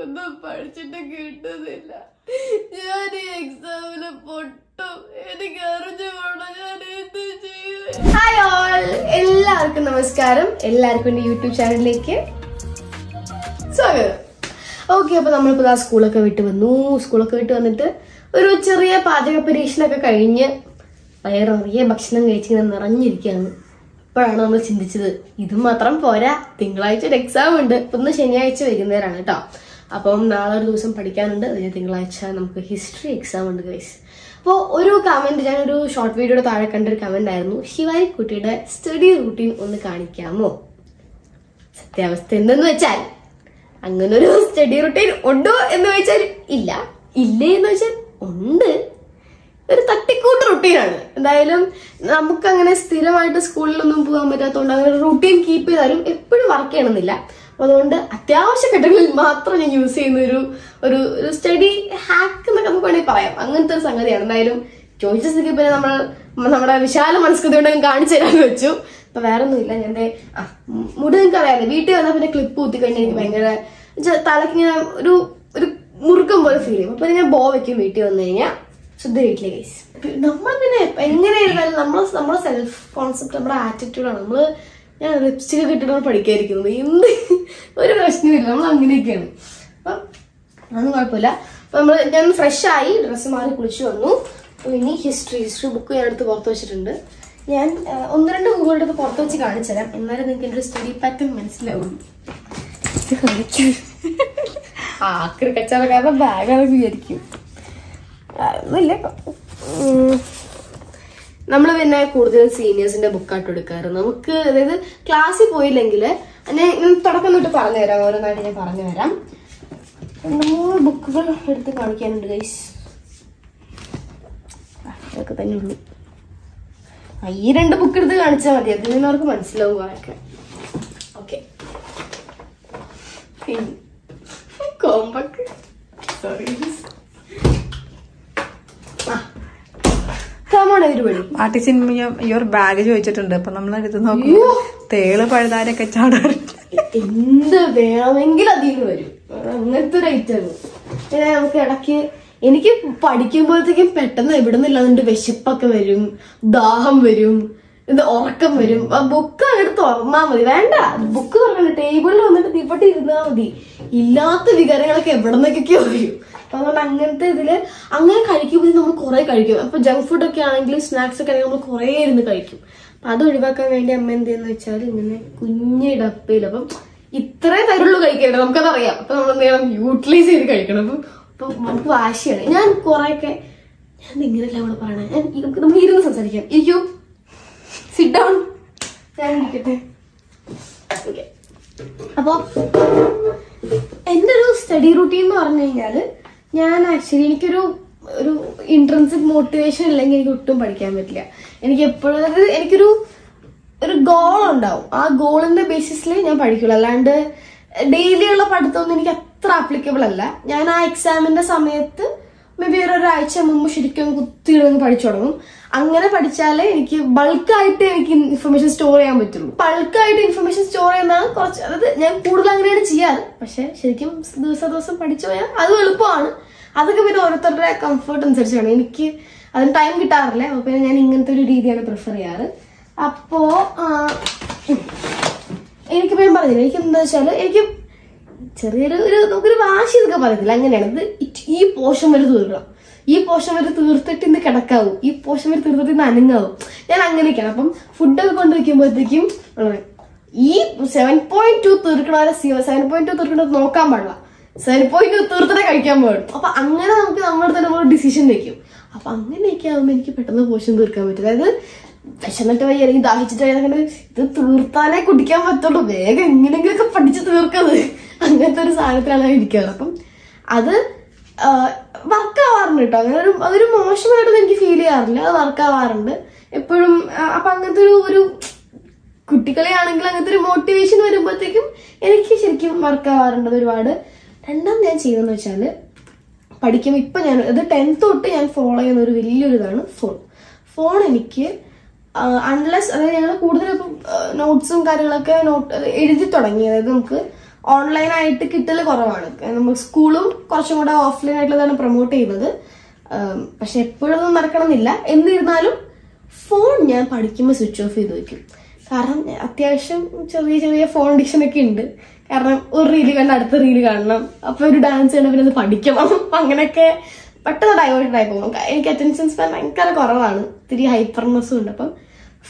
ഒന്നും പഠിച്ചിട്ട് കിട്ടുന്നില്ല. ഞാൻ ഈ എക്സാമിന് പൊട്ടും. എനിക്ക് അറിഞ്ഞു പോണം. ഞാൻ എന്ത് ചെയ്യും? ഓൾ എല്ലാവർക്കും നമസ്കാരം. എല്ലാവർക്കും എന്റെ യൂട്യൂബ് ചാനലിലേക്ക് സ്വാഗതം. ഓക്കെ അപ്പൊ നമ്മളിപ്പോ ആ സ്കൂളൊക്കെ വിട്ട് വന്നു. സ്കൂളൊക്കെ വിട്ട് വന്നിട്ട് ഒരു ചെറിയ പാചക പരീക്ഷണമൊക്കെ കഴിഞ്ഞ് വയറ് നിറയെ ഭക്ഷണം കഴിച്ചിങ്ങനെ നിറഞ്ഞിരിക്കുകയാണ്. അപ്പോഴാണ് നമ്മൾ ചിന്തിച്ചത് ഇത് മാത്രം പോരാ. തിങ്കളാഴ്ച ഒരു എക്സാം ഉണ്ട്. ഇപ്പൊ ശനിയാഴ്ച വൈകുന്നേരമാണ് കേട്ടോ. അപ്പം നാളെ ഒരു ദിവസം പഠിക്കാനുണ്ട്. അതിന് തിങ്കളാഴ്ച നമുക്ക് ഹിസ്റ്ററി എക്സാം ഉണ്ട് ഗൈസ് അപ്പോൾ ഒരു കമന്റ് ഞാനൊരു ഷോർട്ട് വീഡിയോയുടെ താഴെ കണ്ട ഒരു കമന്റ് ആയിരുന്നു. ശിവാരി കുട്ടിയുടെ സ്റ്റഡി റൂട്ടീൻ ഒന്ന് കാണിക്കാമോ? സത്യാവസ്ഥ എന്തെന്ന് വെച്ചാൽ അങ്ങനെ ഒരു സ്റ്റഡി റൂട്ടീൻ ഉണ്ടോ എന്ന് വെച്ചാൽ ഇല്ല. ഇല്ലേ എന്ന് വെച്ചാൽ ഉണ്ട്. ഒരു തട്ടിക്കൂട്ട് റുട്ടീനാണ് എന്തായാലും നമുക്കങ്ങനെ സ്ഥിരമായിട്ട് സ്കൂളിലൊന്നും പോകാൻ പറ്റാത്തതുകൊണ്ട് അങ്ങനെ റുട്ടീൻ കീപ്പ് ചെയ്താലും എപ്പോഴും വർക്ക് ചെയ്യണമെന്നില്ല. അതുകൊണ്ട് അത്യാവശ്യ ഘട്ടങ്ങളിൽ മാത്രം ഞാൻ യൂസ് ചെയ്യുന്ന ഒരു ഒരു സ്റ്റഡി ഹാക്ക് എന്നൊക്കെ നമുക്ക് വേണമെങ്കിൽ പറയാം. അങ്ങനത്തെ ഒരു സംഗതിയാണ്. എന്തായാലും ചോദിച്ച പിന്നെ നമ്മൾ നമ്മുടെ വിശാല മനസ്കൃതി കൊണ്ട് ഞാൻ കാണിച്ചു തരാന്ന് വെച്ചു. അപ്പൊ വേറെ ഒന്നുമില്ല ഞാൻ ദേ, ആ മുടി നിങ്ങൾക്ക് അറിയാതെ വീട്ടിൽ വന്നാൽ പിന്നെ ക്ലിപ്പ് കുത്തി കഴിഞ്ഞാൽ എനിക്ക് ഭയങ്കര തലക്ക് ഇങ്ങനെ ഒരു ഒരു മുറുക്കം പോലെ ഫീൽ ചെയ്യും. അപ്പൊ ഞാൻ ബോ വെക്കും വീട്ടിൽ വന്നു കഴിഞ്ഞാൽ ശുദ്ധ വീട്ടിലെ കേസ് നമ്മൾ പിന്നെ എങ്ങനെയായിരുന്നാലും നമ്മൾ നമ്മുടെ സെൽഫ് കോൺസെപ്റ്റ് നമ്മുടെ ആറ്റിറ്റ്യൂഡാണ് നമ്മൾ ഞാൻ ലിപ്സ്റ്റിക് ഒക്കെ ഇട്ടിട്ടാണ് പഠിക്കാതിരിക്കുന്നത് എന്ത് ഒരു പ്രശ്നമില്ല നമ്മൾ അങ്ങനെയൊക്കെയാണ്. അപ്പം അതൊന്നും കുഴപ്പമില്ല. അപ്പം നമ്മൾ ഞാൻ ഫ്രഷ് ആയി ഡ്രസ്സ് മാറി കുളിച്ചു വന്നു. അപ്പോൾ ഇനി ഹിസ്റ്ററി ഹിസ്റ്ററി ബുക്ക് ഞാൻ എടുത്ത് പുറത്ത് വെച്ചിട്ടുണ്ട്. ഞാൻ ഒന്ന് രണ്ട് ബുക്കുകൾ അടുത്ത് പുറത്ത് വെച്ച് കാണിച്ചു തരാം എന്നാലും നിങ്ങൾക്ക് എന്റെ ഒരു സ്റ്റഡി പാറ്റേൺ മനസ്സിലാവും. ആക്രി കച്ചവടക്കാരുടെ ബാഗാണ് വിചാരിക്കും. ഒന്നുമില്ല. നമ്മൾ പിന്നെ കൂടുതൽ സീനിയേഴ്സിന്റെ ബുക്കായിട്ട് എടുക്കാറ്. നമുക്ക് അതായത് ക്ലാസ്സിൽ പോയില്ലെങ്കിൽ ഞാൻ തുടക്കം തൊട്ട് പറഞ്ഞു തരാം. ഓരോന്നായിട്ട് ഞാൻ പറഞ്ഞു തരാം. മൂന്ന് ബുക്കുകൾ എടുത്ത് കാണിക്കാനുണ്ട് ഗൈസ് അതൊക്കെ തന്നെ ഉള്ളൂ. ഈ രണ്ട് ബുക്ക് എടുത്ത് കാണിച്ചാൽ മതി. അതിൽ നിന്ന് അവർക്ക് മനസ്സിലാവും കുറെയൊക്കെ okay comeback sorry come on cinema your bag ചോദിച്ചിട്ടുണ്ട്. അപ്പൊ നമ്മൾ എടുത്ത് നോക്കൂ തേൾ പഴുതാരൊക്കെ ചാടാറുണ്ട് എന്ത് വേണമെങ്കിലും അതിൽ നിന്ന് വരും. അങ്ങനത്തെ ഒരു ഐറ്റം നമുക്ക് ഇടയ്ക്ക് എനിക്ക് പഠിക്കുമ്പോഴത്തേക്കും പെട്ടെന്ന് എവിടെ നിന്നില്ലാതെ വിശപ്പൊക്കെ വരും. ദാഹം വരും. ഇത് ഉറക്കം വരും. ബുക്ക് അങ്ങോട്ട് തുറന്നാ മതി. വേണ്ട. ബുക്ക് തുറക്കണ്ട ടേബിളിൽ വന്നിട്ട് തീപ്പെട്ടി ഇരുന്നാ മതി. ഇല്ലാത്ത വികാരങ്ങളൊക്കെ എവിടെ നിന്നൊക്കെ വരും അതുകൊണ്ട് അങ്ങനത്തെ ഇതിൽ അങ്ങനെ കഴിക്കുമ്പോൾ നമ്മൾ കുറെ കഴിക്കും. അപ്പൊ ജങ്ക് ഫുഡ് ഒക്കെ ആണെങ്കിലും സ്നാക്സ് ഒക്കെ ആണെങ്കിൽ നമ്മൾ കുറെ ഇരുന്ന് കഴിക്കും. അപ്പൊ അത് ഒഴിവാക്കാൻ വേണ്ടി അമ്മ എന്ത് ചെയ്യുന്ന വെച്ചാൽ ഇങ്ങനെ കുഞ്ഞു ഡപ്പയിൽ അപ്പം ഇത്രേ തരുള്ളൂ കഴിക്കേണ്ടത് നമുക്കതറിയാം. അപ്പൊ നമ്മൾ നേരം യൂട്ടിലൈസ് ചെയ്ത് കഴിക്കണം. അപ്പം അപ്പൊ നമുക്ക് വാശിയാണ്. ഞാൻ കുറെയൊക്കെ ഞാൻ ഇങ്ങനെയല്ല അവിടെ പറയണേ? നമുക്ക് നമുക്ക് ഇരുന്ന് സംസാരിക്കാം. ഇരിക്കൂ. സിറ്റ് ഡൗൺ ഞാൻ ഇരിക്കട്ടെ. ഓക്കെ അപ്പൊ എന്റെ ഒരു സ്റ്റഡി റൂട്ടീൻ എന്ന് പറഞ്ഞു കഴിഞ്ഞാൽ ഞാൻ ആക്ച്വലി എനിക്കൊരു ഒരു ഇൻട്രൻസിക് മോട്ടിവേഷൻ ഇല്ലെങ്കിൽ എനിക്ക് ഒട്ടും പഠിക്കാൻ പറ്റില്ല. എനിക്ക് എപ്പോഴും എനിക്കൊരു ഒരു ഗോൾ ഉണ്ടാവും. ആ ഗോളിന്റെ ബേസിസിൽ ഞാൻ പഠിക്കുള്ളൂ. അല്ലാണ്ട് ഡെയിലി ഉള്ള പഠിത്തമൊന്നും എനിക്ക് അത്ര ആപ്ലിക്കബിൾ അല്ല. ഞാൻ ആ എക്സാമിന്റെ സമയത്ത് മേ ബി ഒരു ഒരാഴ്ച മുമ്പ് ശരിക്കും കുത്തിയിടന്ന് പഠിച്ചു തുടങ്ങും. അങ്ങനെ പഠിച്ചാലേ എനിക്ക് ബൾക്കായിട്ട് എനിക്ക് ഇൻഫർമേഷൻ സ്റ്റോർ ചെയ്യാൻ പറ്റുള്ളൂ. ബൾക്കായിട്ട് ഇൻഫർമേഷൻ സ്റ്റോർ ചെയ്യുന്നതാണ് കുറച്ച് അതായത് ഞാൻ കൂടുതൽ അങ്ങനെയാണ് ചെയ്യാറ്. പക്ഷെ ശരിക്കും ദിവസം ദിവസം പഠിച്ചു പോയാൽ അത് എളുപ്പമാണ്. അതൊക്കെ പിന്നെ ഓരോരുത്തരുടെ കംഫർട്ട് അനുസരിച്ചാണ്. എനിക്ക് അതിന് ടൈം കിട്ടാറില്ല. അപ്പൊ പിന്നെ ഞാൻ ഇങ്ങനത്തെ ഒരു രീതിയാണ് പ്രിഫർ ചെയ്യാറ്. അപ്പോ എനിക്ക് പിന്നെ പറഞ്ഞില്ല? എനിക്ക് എന്താ വെച്ചാൽ എനിക്ക് ചെറിയൊരു ഒരു നമുക്കൊരു വാശി എന്നൊക്കെ പറയത്തില്ല. അങ്ങനെയാണ്. ഇത് ഈ പോഷൻ വരെ തീർക്കണം. ഈ പോഷൻ വരെ തീർത്തിട്ട് ഇന്ന് കിടക്കാവും. ഈ പോഷൻ വരെ തീർത്തിട്ട് ഇന്ന് അനങ്ങാവും. ഞാൻ അങ്ങനെയൊക്കെയാണ്. അപ്പം ഫുഡൊക്കെ കൊണ്ടുവയ്ക്കുമ്പോഴത്തേക്കും ഈ സെവൻ പോയിന്റ് ടു തീർക്കണവരെ സെവൻ പോയിന്റ് ടു തീർക്കണത് നോക്കാൻ പാടില്ല. സെവൻ പോയിന്റ് ടു തീർത്തിട്ടേ കഴിക്കാൻ പാടും അപ്പൊ അങ്ങനെ നമുക്ക് നമ്മുടെ തന്നെ നമ്മൾ ഡിസിഷൻ വെക്കും. അപ്പൊ അങ്ങനെയൊക്കെ ആകുമ്പോൾ എനിക്ക് പെട്ടെന്ന് പോഷൻ തീർക്കാൻ പറ്റും. അതായത് വിശന്നിട്ട് വയ്യ അല്ലെങ്കിൽ ദാഹിച്ചിട്ട് വയ്യ ഇത് തീർത്താലേ കുടിക്കാൻ പറ്റുള്ളൂ. വേഗം എങ്ങനെയെങ്കിലൊക്കെ പഠിച്ച് തീർക്കത് അങ്ങനത്തെ ഒരു സാധനത്തിലാണ് ഇരിക്കുന്നത് അപ്പം അത് വർക്ക് ആവാറുണ്ട് കേട്ടോ അങ്ങനെ ഒരു അതൊരു മോശമായിട്ടൊന്നും എനിക്ക് ഫീൽ ചെയ്യാറില്ല. അത് വർക്ക് ആവാറുണ്ട്. എപ്പോഴും അപ്പൊ അങ്ങനത്തെ ഒരു ഒരു കുട്ടികളെയാണെങ്കിൽ അങ്ങനത്തെ ഒരു മോട്ടിവേഷൻ വരുമ്പോഴത്തേക്കും എനിക്ക് ശരിക്കും വർക്ക് ആവാറുണ്ട് ഒരുപാട്. രണ്ടാം ഞാൻ ചെയ്തതെന്ന് വെച്ചാൽ പഠിക്കുമ്പോൾ ഇപ്പൊ ഞാൻ ഇത് ടെൻത്ത് തൊട്ട് ഞാൻ ഫോളോ ചെയ്യുന്ന ഒരു വലിയൊരു ഇതാണ് ഫോൺ ഫോൺ എനിക്ക് അൺലെസ് അതായത് ഞങ്ങൾ ഇപ്പം നോട്ട്സും കാര്യങ്ങളൊക്കെ നോട്ട് എഴുതി തുടങ്ങി. അതായത് നമുക്ക് ഓൺലൈനായിട്ട് കിട്ടൽ കുറവാണ്. നമ്മൾ സ്കൂളും കുറച്ചും കൂടെ ഓഫ്ലൈൻ ആയിട്ടുള്ളതാണ് പ്രൊമോട്ട് ചെയ്യുന്നത്. പക്ഷെ എപ്പോഴൊന്നും നടക്കണമെന്നില്ല. എന്നിരുന്നാലും ഫോൺ ഞാൻ പഠിക്കുമ്പോൾ സ്വിച്ച് ഓഫ് ചെയ്ത് വയ്ക്കും കാരണം അത്യാവശ്യം ചെറിയ ചെറിയ ഫോൺ ഡിക്ഷൻ ഒക്കെ ഉണ്ട്. കാരണം ഒരു റീൽ കണ്ട് അടുത്ത റീൽ കാണണം. അപ്പൊ ഒരു ഡാൻസ് ചെയ്യണം പിന്നെ അത് പഠിക്കണം. അങ്ങനെയൊക്കെ പെട്ടെന്ന് ഡൈവേർട്ടഡ് ആയി പോകും. എനിക്ക് അറ്റൻഷൻസ് ഭയങ്കര കുറവാണ്. ഇത്തിരി ഹൈപ്പർനെസ്സും ഉണ്ട്. അപ്പം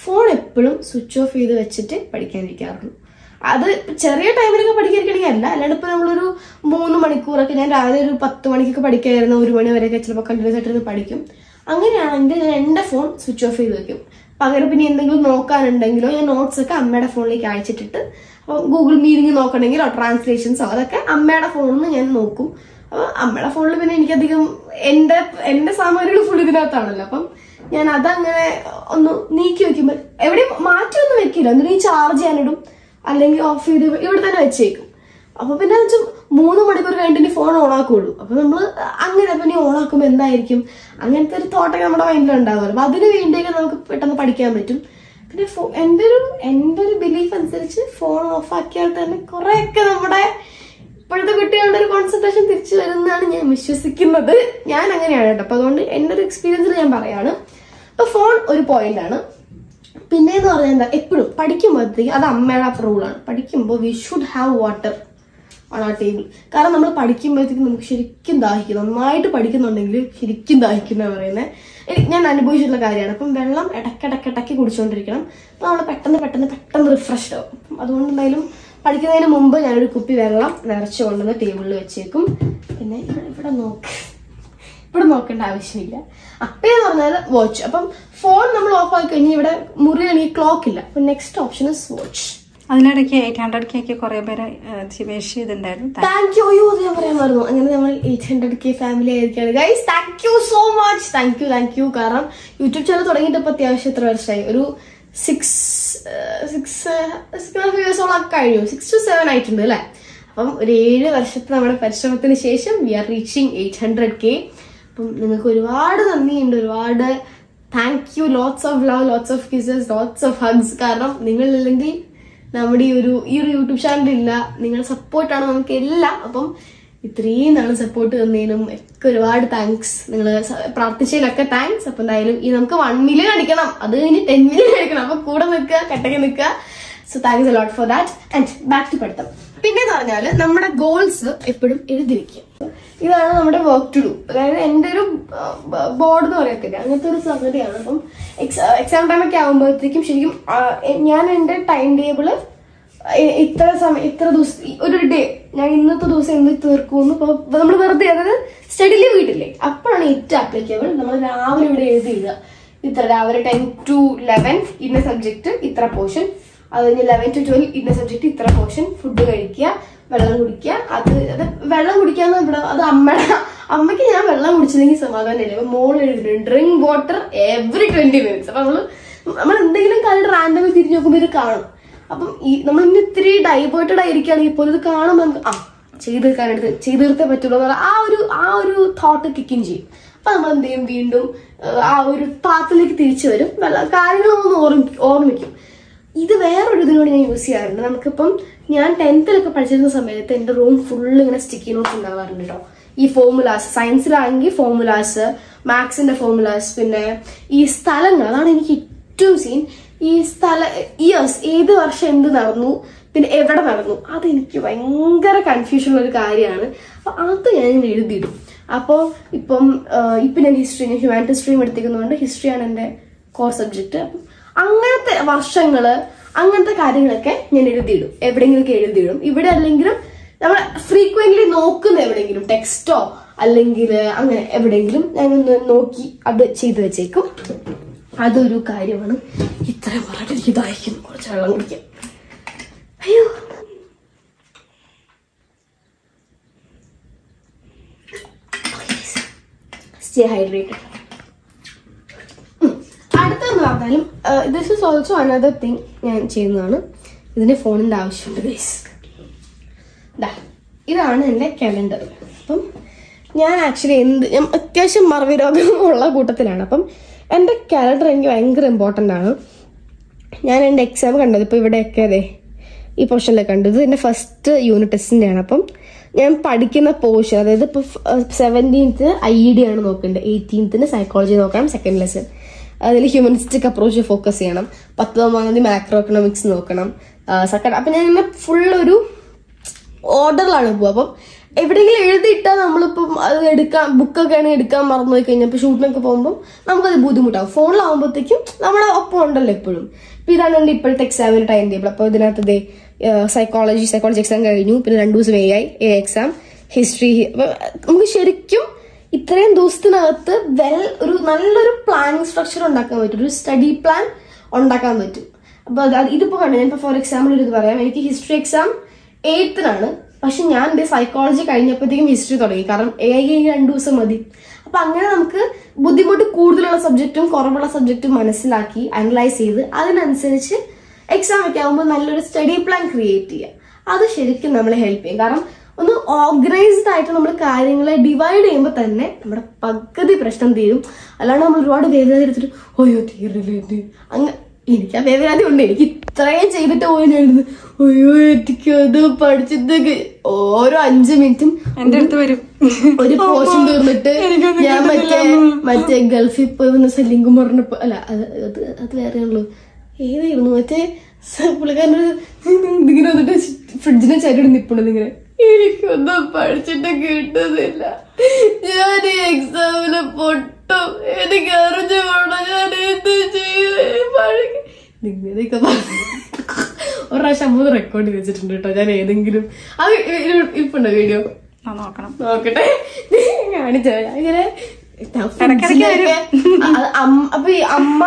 ഫോൺ എപ്പോഴും സ്വിച്ച് ഓഫ് ചെയ്ത് വെച്ചിട്ട് പഠിക്കാനിരിക്കാറുള്ളൂ. അത് ചെറിയ ടൈമിലൊക്കെ പഠിക്കാനിരിക്കണമെങ്കിൽ അല്ല അല്ലാണ്ട് ഇപ്പൊ നമ്മളൊരു മൂന്ന് മണിക്കൂറൊക്കെ ഞാൻ രാവിലെ ഒരു പത്ത് മണിക്കൊക്കെ പഠിക്കായിരുന്നു. ഒരു മണി വരെയൊക്കെ ചിലപ്പോൾ കണ്ടിന്യൂസ് ആയിട്ട് പഠിക്കും. അങ്ങനെയാണെങ്കിൽ ഞാൻ എന്റെ ഫോൺ സ്വിച്ച് ഓഫ് ചെയ്ത് വെക്കും. പകരം പിന്നെ എന്തെങ്കിലും നോക്കാനുണ്ടെങ്കിലോ ഞാൻ നോട്ട്സ് ഒക്കെ അമ്മയുടെ ഫോണിലേക്ക് അയച്ചിട്ടിട്ട് അപ്പോൾ ഗൂഗിൾ മീറ്റിംഗ് നോക്കണമെങ്കിലോ ട്രാൻസ്ലേഷൻസോ അതൊക്കെ അമ്മയുടെ ഫോണിൽ നിന്ന് ഞാൻ നോക്കും. അപ്പൊ അമ്മയുടെ ഫോണിൽ പിന്നെ എനിക്കധികം എന്റെ എന്റെ സാമഗ്രികൾ ഫുൾ ഇതിനകത്താണല്ലോ. അപ്പം ഞാൻ അതങ്ങനെ ഒന്ന് നീക്കി വെക്കുമ്പോൾ എവിടെയും മാറ്റിയൊന്നും വെക്കില്ല. എന്നിട്ട് ഈ ചാർജ് ചെയ്യാനിടും അല്ലെങ്കിൽ ഓഫ് ചെയ്ത് ഇവിടെ തന്നെ വെച്ചേക്കും. അപ്പൊ പിന്നെ വെച്ചാൽ മൂന്ന് മണിക്കൂർ കഴിഞ്ഞിട്ട് ഫോൺ ഓൺ ആക്കുള്ളൂ. അപ്പൊ നമ്മൾ അങ്ങനെ പിന്നെ ഓൺ ആക്കുമ്പോൾ എന്തായിരിക്കും? അങ്ങനത്തെ ഒരു തോട്ടൊക്കെ നമ്മുടെ മൈൻഡിൽ ഉണ്ടാവുമല്ലോ അപ്പൊ അതിന് വേണ്ടിയൊക്കെ നമുക്ക് പെട്ടെന്ന് പഠിക്കാൻ പറ്റും. പിന്നെ എന്റെ ഒരു എന്റെ ഒരു ബിലീഫ് അനുസരിച്ച് ഫോൺ ഓഫ് ആക്കിയാൽ തന്നെ കുറെയൊക്കെ നമ്മുടെ ഇപ്പോഴത്തെ കുട്ടികളുടെ ഒരു കോൺസെൻട്രേഷൻ തിരിച്ചു വരുന്നതാണ് ഞാൻ വിശ്വസിക്കുന്നത്. ഞാൻ അങ്ങനെയാണ് കേട്ടോ. അപ്പൊ അതുകൊണ്ട് എന്റെ ഒരു എക്സ്പീരിയൻസിൽ ഞാൻ പറയാണ്. അപ്പൊ ഫോൺ ഒരു പോയിന്റ് ആണ് പിന്നെ എന്ന് പറഞ്ഞാൽ എന്താ എപ്പോഴും പഠിക്കുമ്പോഴത്തേക്ക് അത് അമ്മയുടെ റൂളാണ് പഠിക്കുമ്പോൾ we should have water on ആ ടേബിൾ കാരണം നമ്മൾ പഠിക്കുമ്പോഴത്തേക്ക് നമുക്ക് ശരിക്കും ദാഹിക്കും നന്നായിട്ട് പഠിക്കുന്നുണ്ടെങ്കിൽ ശരിക്കും ദാഹിക്കുന്ന പറയുന്നത് ഞാൻ അനുഭവിച്ചിട്ടുള്ള കാര്യമാണ്. അപ്പം വെള്ളം ഇടയ്ക്കിടയ്ക്കിടയ്ക്ക് കുടിച്ചുകൊണ്ടിരിക്കണം അപ്പം നമ്മൾ പെട്ടെന്ന് പെട്ടെന്ന് പെട്ടെന്ന് റിഫ്രഷ് ആവും. അതുകൊണ്ട് എന്തായാലും പഠിക്കുന്നതിന് മുമ്പ് ഞാനൊരു കുപ്പി വെള്ളം നിറച്ച് കൊണ്ടുവന്ന് ടേബിളിൽ വെച്ചേക്കും. പിന്നെ ഇവിടെ നോക്ക്. ഇവിടെ നോക്കേണ്ട ആവശ്യമില്ല. അപ്പേ എന്ന് പറഞ്ഞാൽ വാച്ച് അപ്പം ഫോൺ നമ്മൾ ഓഫ് ആക്കി കഴിഞ്ഞാൽ ഇവിടെ മുറിയാണെങ്കിൽ ക്ലോക്ക് ഇല്ല. അപ്പൊ നെക്സ്റ്റ് ഓപ്ഷൻ ഇസ് വാച്ച് അതിനിടയ്ക്ക് എയ്റ്റ് ഹൺഡ്രഡ് കേക്ക് കുറെ പേര് വിഷ് ചെയ്തിട്ടുണ്ടായിരുന്നു. താങ്ക് യു അയ്യോ ഞാൻ പറയാൻ മറന്നു. അങ്ങനെ നമ്മൾ എയ്റ്റ് ഹൺഡ്രഡ് കെ ഫാമിലി ആയിരിക്കുകയാണ്. Guys thank you so much thank you thank you കാരണം യൂട്യൂബ് ചാനൽ തുടങ്ങിയിട്ട് ഇപ്പൊ അത്യാവശ്യം എത്ര വർഷമായി? ഒരു സിക്സ് സിക്സ് സിക്സ് ഇയേഴ്സോളം കഴിഞ്ഞു. സിക്സ് ടു സെവൻ ആയിട്ടുണ്ട് അല്ലേ? അപ്പം ഒരു ഏഴ് വർഷത്തെ നമ്മുടെ പരിശ്രമത്തിന് ശേഷം we are reaching eight hundred K അപ്പം നിങ്ങൾക്ക് ഒരുപാട് നന്ദിയുണ്ട് ഒരുപാട് thank you lots of love lots of kisses lots of hugs കാരണം നിങ്ങളില്ലെങ്കിൽ നമ്മുടെ ഈ ഒരു ഈ ഒരു യൂട്യൂബ് ചാനൽ ഇല്ല. നിങ്ങളുടെ സപ്പോർട്ടാണ് നമുക്ക് എല്ലാം അപ്പം ഇത്രയും നാൾ സപ്പോർട്ട് തന്നതിനും ഒക്കെ ഒരുപാട് താങ്ക്സ് നിങ്ങൾ പ്രാർത്ഥിച്ചതിലൊക്കെ താങ്ക്സ് അപ്പം എന്തായാലും ഈ നമുക്ക് വൺ മില്യൺ അടിക്കണം. അത് കഴിഞ്ഞ് ടെൻ മില്യൺ അടിക്കണം. അപ്പം കൂടെ നിൽക്കുക കട്ടക്ക് നിൽക്കുക. So thanks a lot for that and back to പഠിത്തം. പിന്നെ പറഞ്ഞാൽ നമ്മുടെ ഗോൾസ് എപ്പോഴും എഴുതി വെക്കുക ഇതാണ് നമ്മുടെ വർക്ക് ടു ഡു അതായത് എന്റെ ഒരു ബോർഡ് എന്ന് പറയത്തില്ല? അങ്ങനത്തെ ഒരു സംഗതിയാണ്. അപ്പം എക്സാം ടൈം ഒക്കെ ആകുമ്പോഴത്തേക്കും ശരിക്കും ഞാൻ എന്റെ ടൈം ടേബിൾ ഇത്ര സമയം ഇത്ര ദിവസം ഒരു ഡേ ഞാൻ ഇന്നത്തെ ദിവസം എന്ത് തീർക്കുമെന്ന് ഇപ്പൊ നമ്മൾ വെറുതെ അതായത് സ്റ്റഡി ലീവ് കിട്ടില്ലേ അപ്പോഴാണ് ഏറ്റവും ആപ്ലിക്കബിൾ നമ്മൾ രാവിലെ ഇവിടെ എഴുതിയിടുക ഇത്ര രാവിലെ ടെൻ ടു ലെവൻ ഇന്ന സബ്ജക്ട് ഇത്ര പോർഷൻ അത് കഴിഞ്ഞ് ലെവൻ ടു ട്വൽവ് ഇന്ന സബ്ജക്ട് ഇത്ര പോർഷൻ ഫുഡ് കഴിക്കുക വെള്ളം കുടിക്കുക. അത് അത് വെള്ളം കുടിക്കാന്ന് ഇവിടെ അത് അമ്മയുടെ അമ്മയ്ക്ക് ഞാൻ വെള്ളം കുടിച്ചില്ലെങ്കിൽ സമാധാനമില്ല. അപ്പൊ മോൾ എഴുതിയിട്ടുണ്ട് drink water every twenty minutes അപ്പൊ നമ്മൾ നമ്മൾ എന്തെങ്കിലും കാര്യം റാൻഡമി തിരിഞ്ഞു നോക്കുമ്പോൾ ഇത് കാണും. അപ്പം ഈ നമ്മൾ ഇന്ന് ഇത്തിരി ഡൈവേർട്ടഡ് ആയിരിക്കുകയാണെങ്കിൽ പോലും ഇത് കാണുമ്പോൾ നമുക്ക് ആ ചെയ്ത് തീർക്കാനായിട്ട് ചെയ്ത് തീർത്തേ പറ്റുള്ളൂ എന്നുള്ള ആ ഒരു ആ ഒരു തോട്ട് കിക്കും ചെയ്യും. അപ്പൊ നമ്മൾ എന്ത് ചെയ്യും? വീണ്ടും ആ ഒരു പാത്രത്തിലേക്ക് തിരിച്ചു വരും. കാര്യങ്ങളൊന്നും ഓർമ്മ ഓർമ്മിക്കും. ഇത് വേറൊരു ഇതിനോട് ഞാൻ യൂസ് ചെയ്യാറുണ്ട്. നമുക്കിപ്പം ഞാൻ ടെൻത്തിലൊക്കെ പഠിച്ചിരുന്ന സമയത്ത് എന്റെ റൂം ഫുള്ള് ഇങ്ങനെ സ്റ്റിക്കി നോട്ട്സ് ഉണ്ടാവാറുണ്ട് കേട്ടോ ഈ ഫോമുലാസ് സയൻസിലാണെങ്കിൽ ഫോമുലാസ് മാത്സിന്റെ ഫോമുലാസ് പിന്നെ ഈ സ്ഥലങ്ങൾ അതാണ് എനിക്ക് ഏറ്റവും സീൻ ഈ സ്ഥല ഇയേഴ്സ് ഏത് വർഷം എന്ത് നടന്നു പിന്നെ എവിടെ നടന്നു അതെനിക്ക് ഭയങ്കര കൺഫ്യൂഷൻ ഒരു കാര്യമാണ്. അപ്പൊ അത് ഞാൻ എഴുതിയിടും. അപ്പോൾ ഇപ്പം ഇപ്പം ഞാൻ ഹിസ്റ്ററി ഞാൻ ഹ്യൂമാനിറ്റി സ്ട്രീം എടുത്തിരിക്കുന്നതുകൊണ്ട് ഹിസ്റ്ററിയാണ് എന്റെ കോർ സബ്ജക്റ്റ് അപ്പം അങ്ങനത്തെ വർഷങ്ങൾ അങ്ങനത്തെ കാര്യങ്ങളൊക്കെ ഞാൻ എഴുതിയിടും. എവിടെയെങ്കിലുമൊക്കെ എഴുതിയിടും. ഇവിടെ അല്ലെങ്കിലും നമ്മൾ ഫ്രീക്വന്റ്ലി നോക്കുന്ന എവിടെയെങ്കിലും ടെക്സ്റ്റോ അല്ലെങ്കിൽ അങ്ങനെ എവിടെയെങ്കിലും ഞാനൊന്ന് നോക്കി അത് ചെയ്തു വെച്ചേക്കും. അതൊരു കാര്യമാണ്. ഇത്രയും പറഞ്ഞിട്ട് ദാഹിക്കുന്നു. കുറച്ച് വെള്ളം കുടിക്കാം. അയ്യോ. സ്റ്റേ ഹൈഡ്രേറ്റഡ് അടുത്തെന്ന് പറഞ്ഞാലും this is also another thing ഞാൻ ചെയ്യുന്നതാണ്. ഇതിന് ഫോണിന്റെ ആവശ്യമുണ്ട് ഗൈസ് ദാ ഇതാണ് എന്റെ കലണ്ടർ അപ്പം ഞാൻ ആക്ച്വലി എന്ത് അത്യാവശ്യം മറവി രോഗമുള്ള കൂട്ടത്തിലാണ്. അപ്പം എന്റെ കലണ്ടർ എനിക്ക് ഭയങ്കര ഇമ്പോർട്ടന്റ് ആണ്. ഞാൻ എന്റെ എക്സാം കണ്ടത് ഇപ്പോൾ ഇവിടെയൊക്കെ അതെ ഈ പോർഷനിലൊക്കെ കണ്ടത്. എന്റെ ഫസ്റ്റ് യൂണിറ്റ് ടെസ്റ്റിന്റെ ആണ് അപ്പം ഞാൻ പഠിക്കുന്ന പോർഷൻ അതായത് ഇപ്പോൾ സെവന്റീൻത്ത് ഐ ഇ ഡി ആണ് നോക്കേണ്ടത് എയ്റ്റീൻത്തിന് സൈക്കോളജി നോക്കണം സെക്കൻഡ് ലെസൺ അതിൽ ഹ്യൂമനിസ്റ്റിക് അപ്രോച്ച് ഫോക്കസ് ചെയ്യണം. പത്തൊമ്പതാം തീയതി മാക്രോ എക്കണോമിക്സ് നോക്കണം സെക്കൻഡ് അപ്പം ഞാൻ ഇങ്ങനെ ഫുൾ ഒരു ഓർഡറിലാണ് പോകുക അപ്പം എവിടെയെങ്കിലും എഴുതിയിട്ടാൽ നമ്മളിപ്പം അത് എടുക്കാൻ ബുക്കൊക്കെ ആണെങ്കിൽ എടുക്കാൻ മറന്നു പോയി കഴിഞ്ഞാൽ ഇപ്പോൾ ഷൂട്ടിനൊക്കെ പോകുമ്പോൾ നമുക്കത് ബുദ്ധിമുട്ടാകും ഫോണിലാകുമ്പോഴത്തേക്കും നമ്മുടെ ഒപ്പം ഉണ്ടല്ലോ എപ്പോഴും. ഇപ്പം ഇതാണ് എന്റെ ഇപ്പോഴത്തെ എക്സാമിന് ടൈം ടേബിൾ അപ്പോൾ ഇതിനകത്ത് സൈക്കോളജി സൈക്കോളജി എക്സാം കഴിഞ്ഞു. പിന്നെ രണ്ട് ദിവസം A I A exam history നമുക്ക് ശരിക്കും ഇത്രയും ദിവസത്തിനകത്ത് വെൽ ഒരു നല്ലൊരു പ്ലാനിങ് സ്ട്രക്ചർ ഉണ്ടാക്കാൻ പറ്റും. ഒരു സ്റ്റഡി പ്ലാൻ ഉണ്ടാക്കാൻ പറ്റും. അപ്പൊ അത് ഇതിപ്പോ കണ്ടു? ഞാൻ ഇപ്പൊ ഫോർ എക്സാമ്പിൾ ഒരു ഇത് പറയാം. എനിക്ക് ഹിസ്റ്ററി എക്സാം എയ്ത്തിനാണ് പക്ഷെ ഞാൻ എന്റെ സൈക്കോളജി കഴിഞ്ഞപ്പോഴത്തേക്കും ഹിസ്റ്ററി തുടങ്ങി. കാരണം എ ഐ രണ്ടു ദിവസം മതി. അപ്പൊ അങ്ങനെ നമുക്ക് ബുദ്ധിമുട്ട് കൂടുതലുള്ള സബ്ജക്റ്റും കുറവുള്ള സബ്ജക്റ്റും മനസ്സിലാക്കി അനലൈസ് ചെയ്ത് അതിനനുസരിച്ച് എക്സാം ഒക്കെ ആകുമ്പോൾ നല്ലൊരു സ്റ്റഡി പ്ലാൻ ക്രിയേറ്റ് ചെയ്യുക അത് ശരിക്കും നമ്മളെ ഹെൽപ്പ് ചെയ്യും. കാരണം ഒന്ന് ഓർഗനൈസ്ഡ് ആയിട്ട് നമ്മൾ കാര്യങ്ങളെ ഡിവൈഡ് ചെയ്യുമ്പോൾ തന്നെ നമ്മുടെ പകുതി പ്രശ്നം തീരും. അല്ലാണ്ട് നമ്മൾ ഒരുപാട് വേദന എടുത്തിട്ട് ഓയോ തീരില്ല അങ്ങ് എനിക്ക് ആ വേദന ഉണ്ട്. എനിക്ക് ഇത്രയും ചെയ്തിട്ട് പോയിരുന്നു ഓയോ ഇരുന്ന്, അയ്യോ എനിക്ക് അത് പഠിച്ചിട്ട് ഓരോ അഞ്ച് മിനിറ്റും എന്റെ അടുത്ത് വരും. ഒരു പോഷൻ തീർന്നിട്ട് ഞാൻ മറ്റേ മറ്റേ ഗൾഫിൽ പോയി വന്ന സെല്ലിങ്കും പറഞ്ഞപ്പോ അല്ല അത് അത് വേറെ വേറെയുള്ളൂ ഏതായിരുന്നു? മറ്റേ പുള്ളിക്കാരൻ പുള്ളിക്കാരനൊരു ഇതിങ്ങനെ വന്നിട്ട് ഫ്രിഡ്ജിനെ ചരിട് നിപ്പുണ്ട് ഇങ്ങനെ. എനിക്കൊന്നും പഠിച്ചിട്ട് കിട്ടുന്നില്ല. ഞാൻ ഈ എക്സാമിന് പൊട്ടും. എനിക്ക് അറിഞ്ഞു പോണം. ഞാൻ എന്ത് ചെയ്യും? നിങ്ങനെയൊക്കെ പറഞ്ഞു ഒരു പ്രാവശ്യം അമ്മ റെക്കോർഡ് വെച്ചിട്ടുണ്ട് കേട്ടോ. ഞാൻ ഏതെങ്കിലും അത് ഇപ്പൊ വീഡിയോ നോക്കണം. നോക്കട്ടെ. കാണിച്ചോ ഇങ്ങനെ അപ്പൊ ഈ അമ്മ